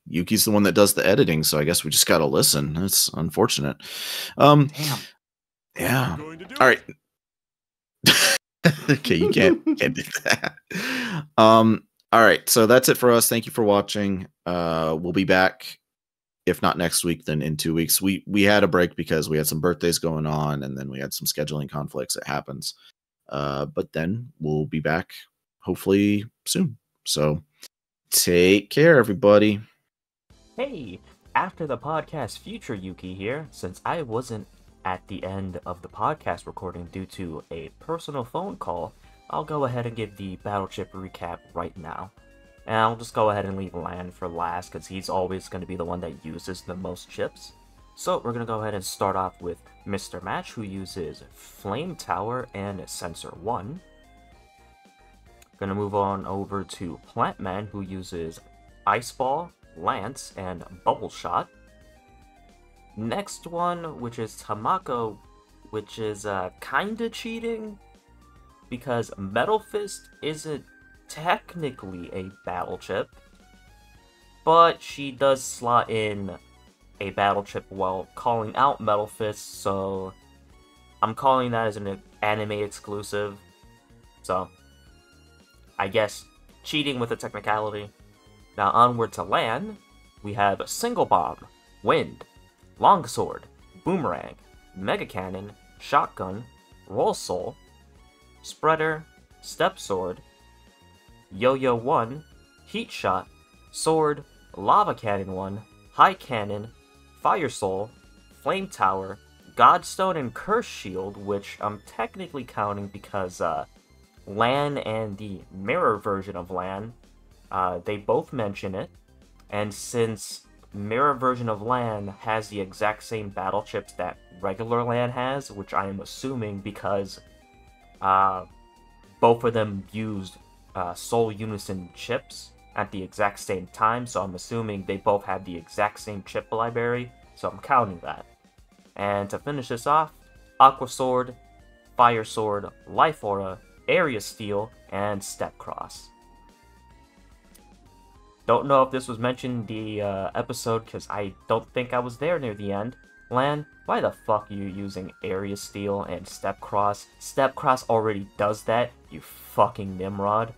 S3: yukki's the one that does the editing so i guess we just gotta listen That's unfortunate um
S2: Damn.
S3: yeah
S4: Going to do
S3: All right. okay, you can't can't do that. Um. All right. So that's it for us. Thank you for watching. Uh, we'll be back. If not next week, then in two weeks. We we had a break because we had some birthdays going on, and then we had some scheduling conflicts. It happens. Uh, but then we'll be back hopefully soon. So take care, everybody.
S1: Hey, after the podcast, future Yukki here, since I wasn't at the end of the podcast recording due to a personal phone call, I'll go ahead and give the battle chip recap right now. And I'll just go ahead and leave Lan for last because he's always going to be the one that uses the most chips. So we're going to go ahead and start off with Mr. Match, who uses Flame Tower and Sensor 1. Gonna move on over to Plant Man, who uses Ice Ball, Lance, and Bubble Shot. Next one, which is Tamako, which is uh, kinda cheating because Metal Fist isn't technically a battle chip, but she does slot in a battle chip while calling out Metal Fist, so I'm calling that as an anime exclusive. So, I guess cheating with a technicality. Now onward to lan, we have Single Bomb, Wind, Longsword, Boomerang, Mega Cannon, Shotgun, Roll Soul, Spreader, Step Sword, Yo-Yo 1, Heat Shot, Sword, Lava Cannon 1, High Cannon, Fire Soul, Flame Tower, Godstone, and Curse Shield, which I'm technically counting because uh, Lan and the mirror version of Lan, uh, they both mention it. And since mirror version of Lan has the exact same battle chips that regular Lan has, which I am assuming because uh, both of them used uh, Soul Unison chips at the exact same time, so I'm assuming they both have the exact same chip library, so I'm counting that. And to finish this off, Aqua Sword, Fire Sword, Life Aura, Area Steal, and Step Cross. Don't know if this was mentioned in the uh, episode because I don't think I was there near the end. Lan, why the fuck are you using Area Steal and Step Cross? Step Cross already does that, you fucking Nimrod.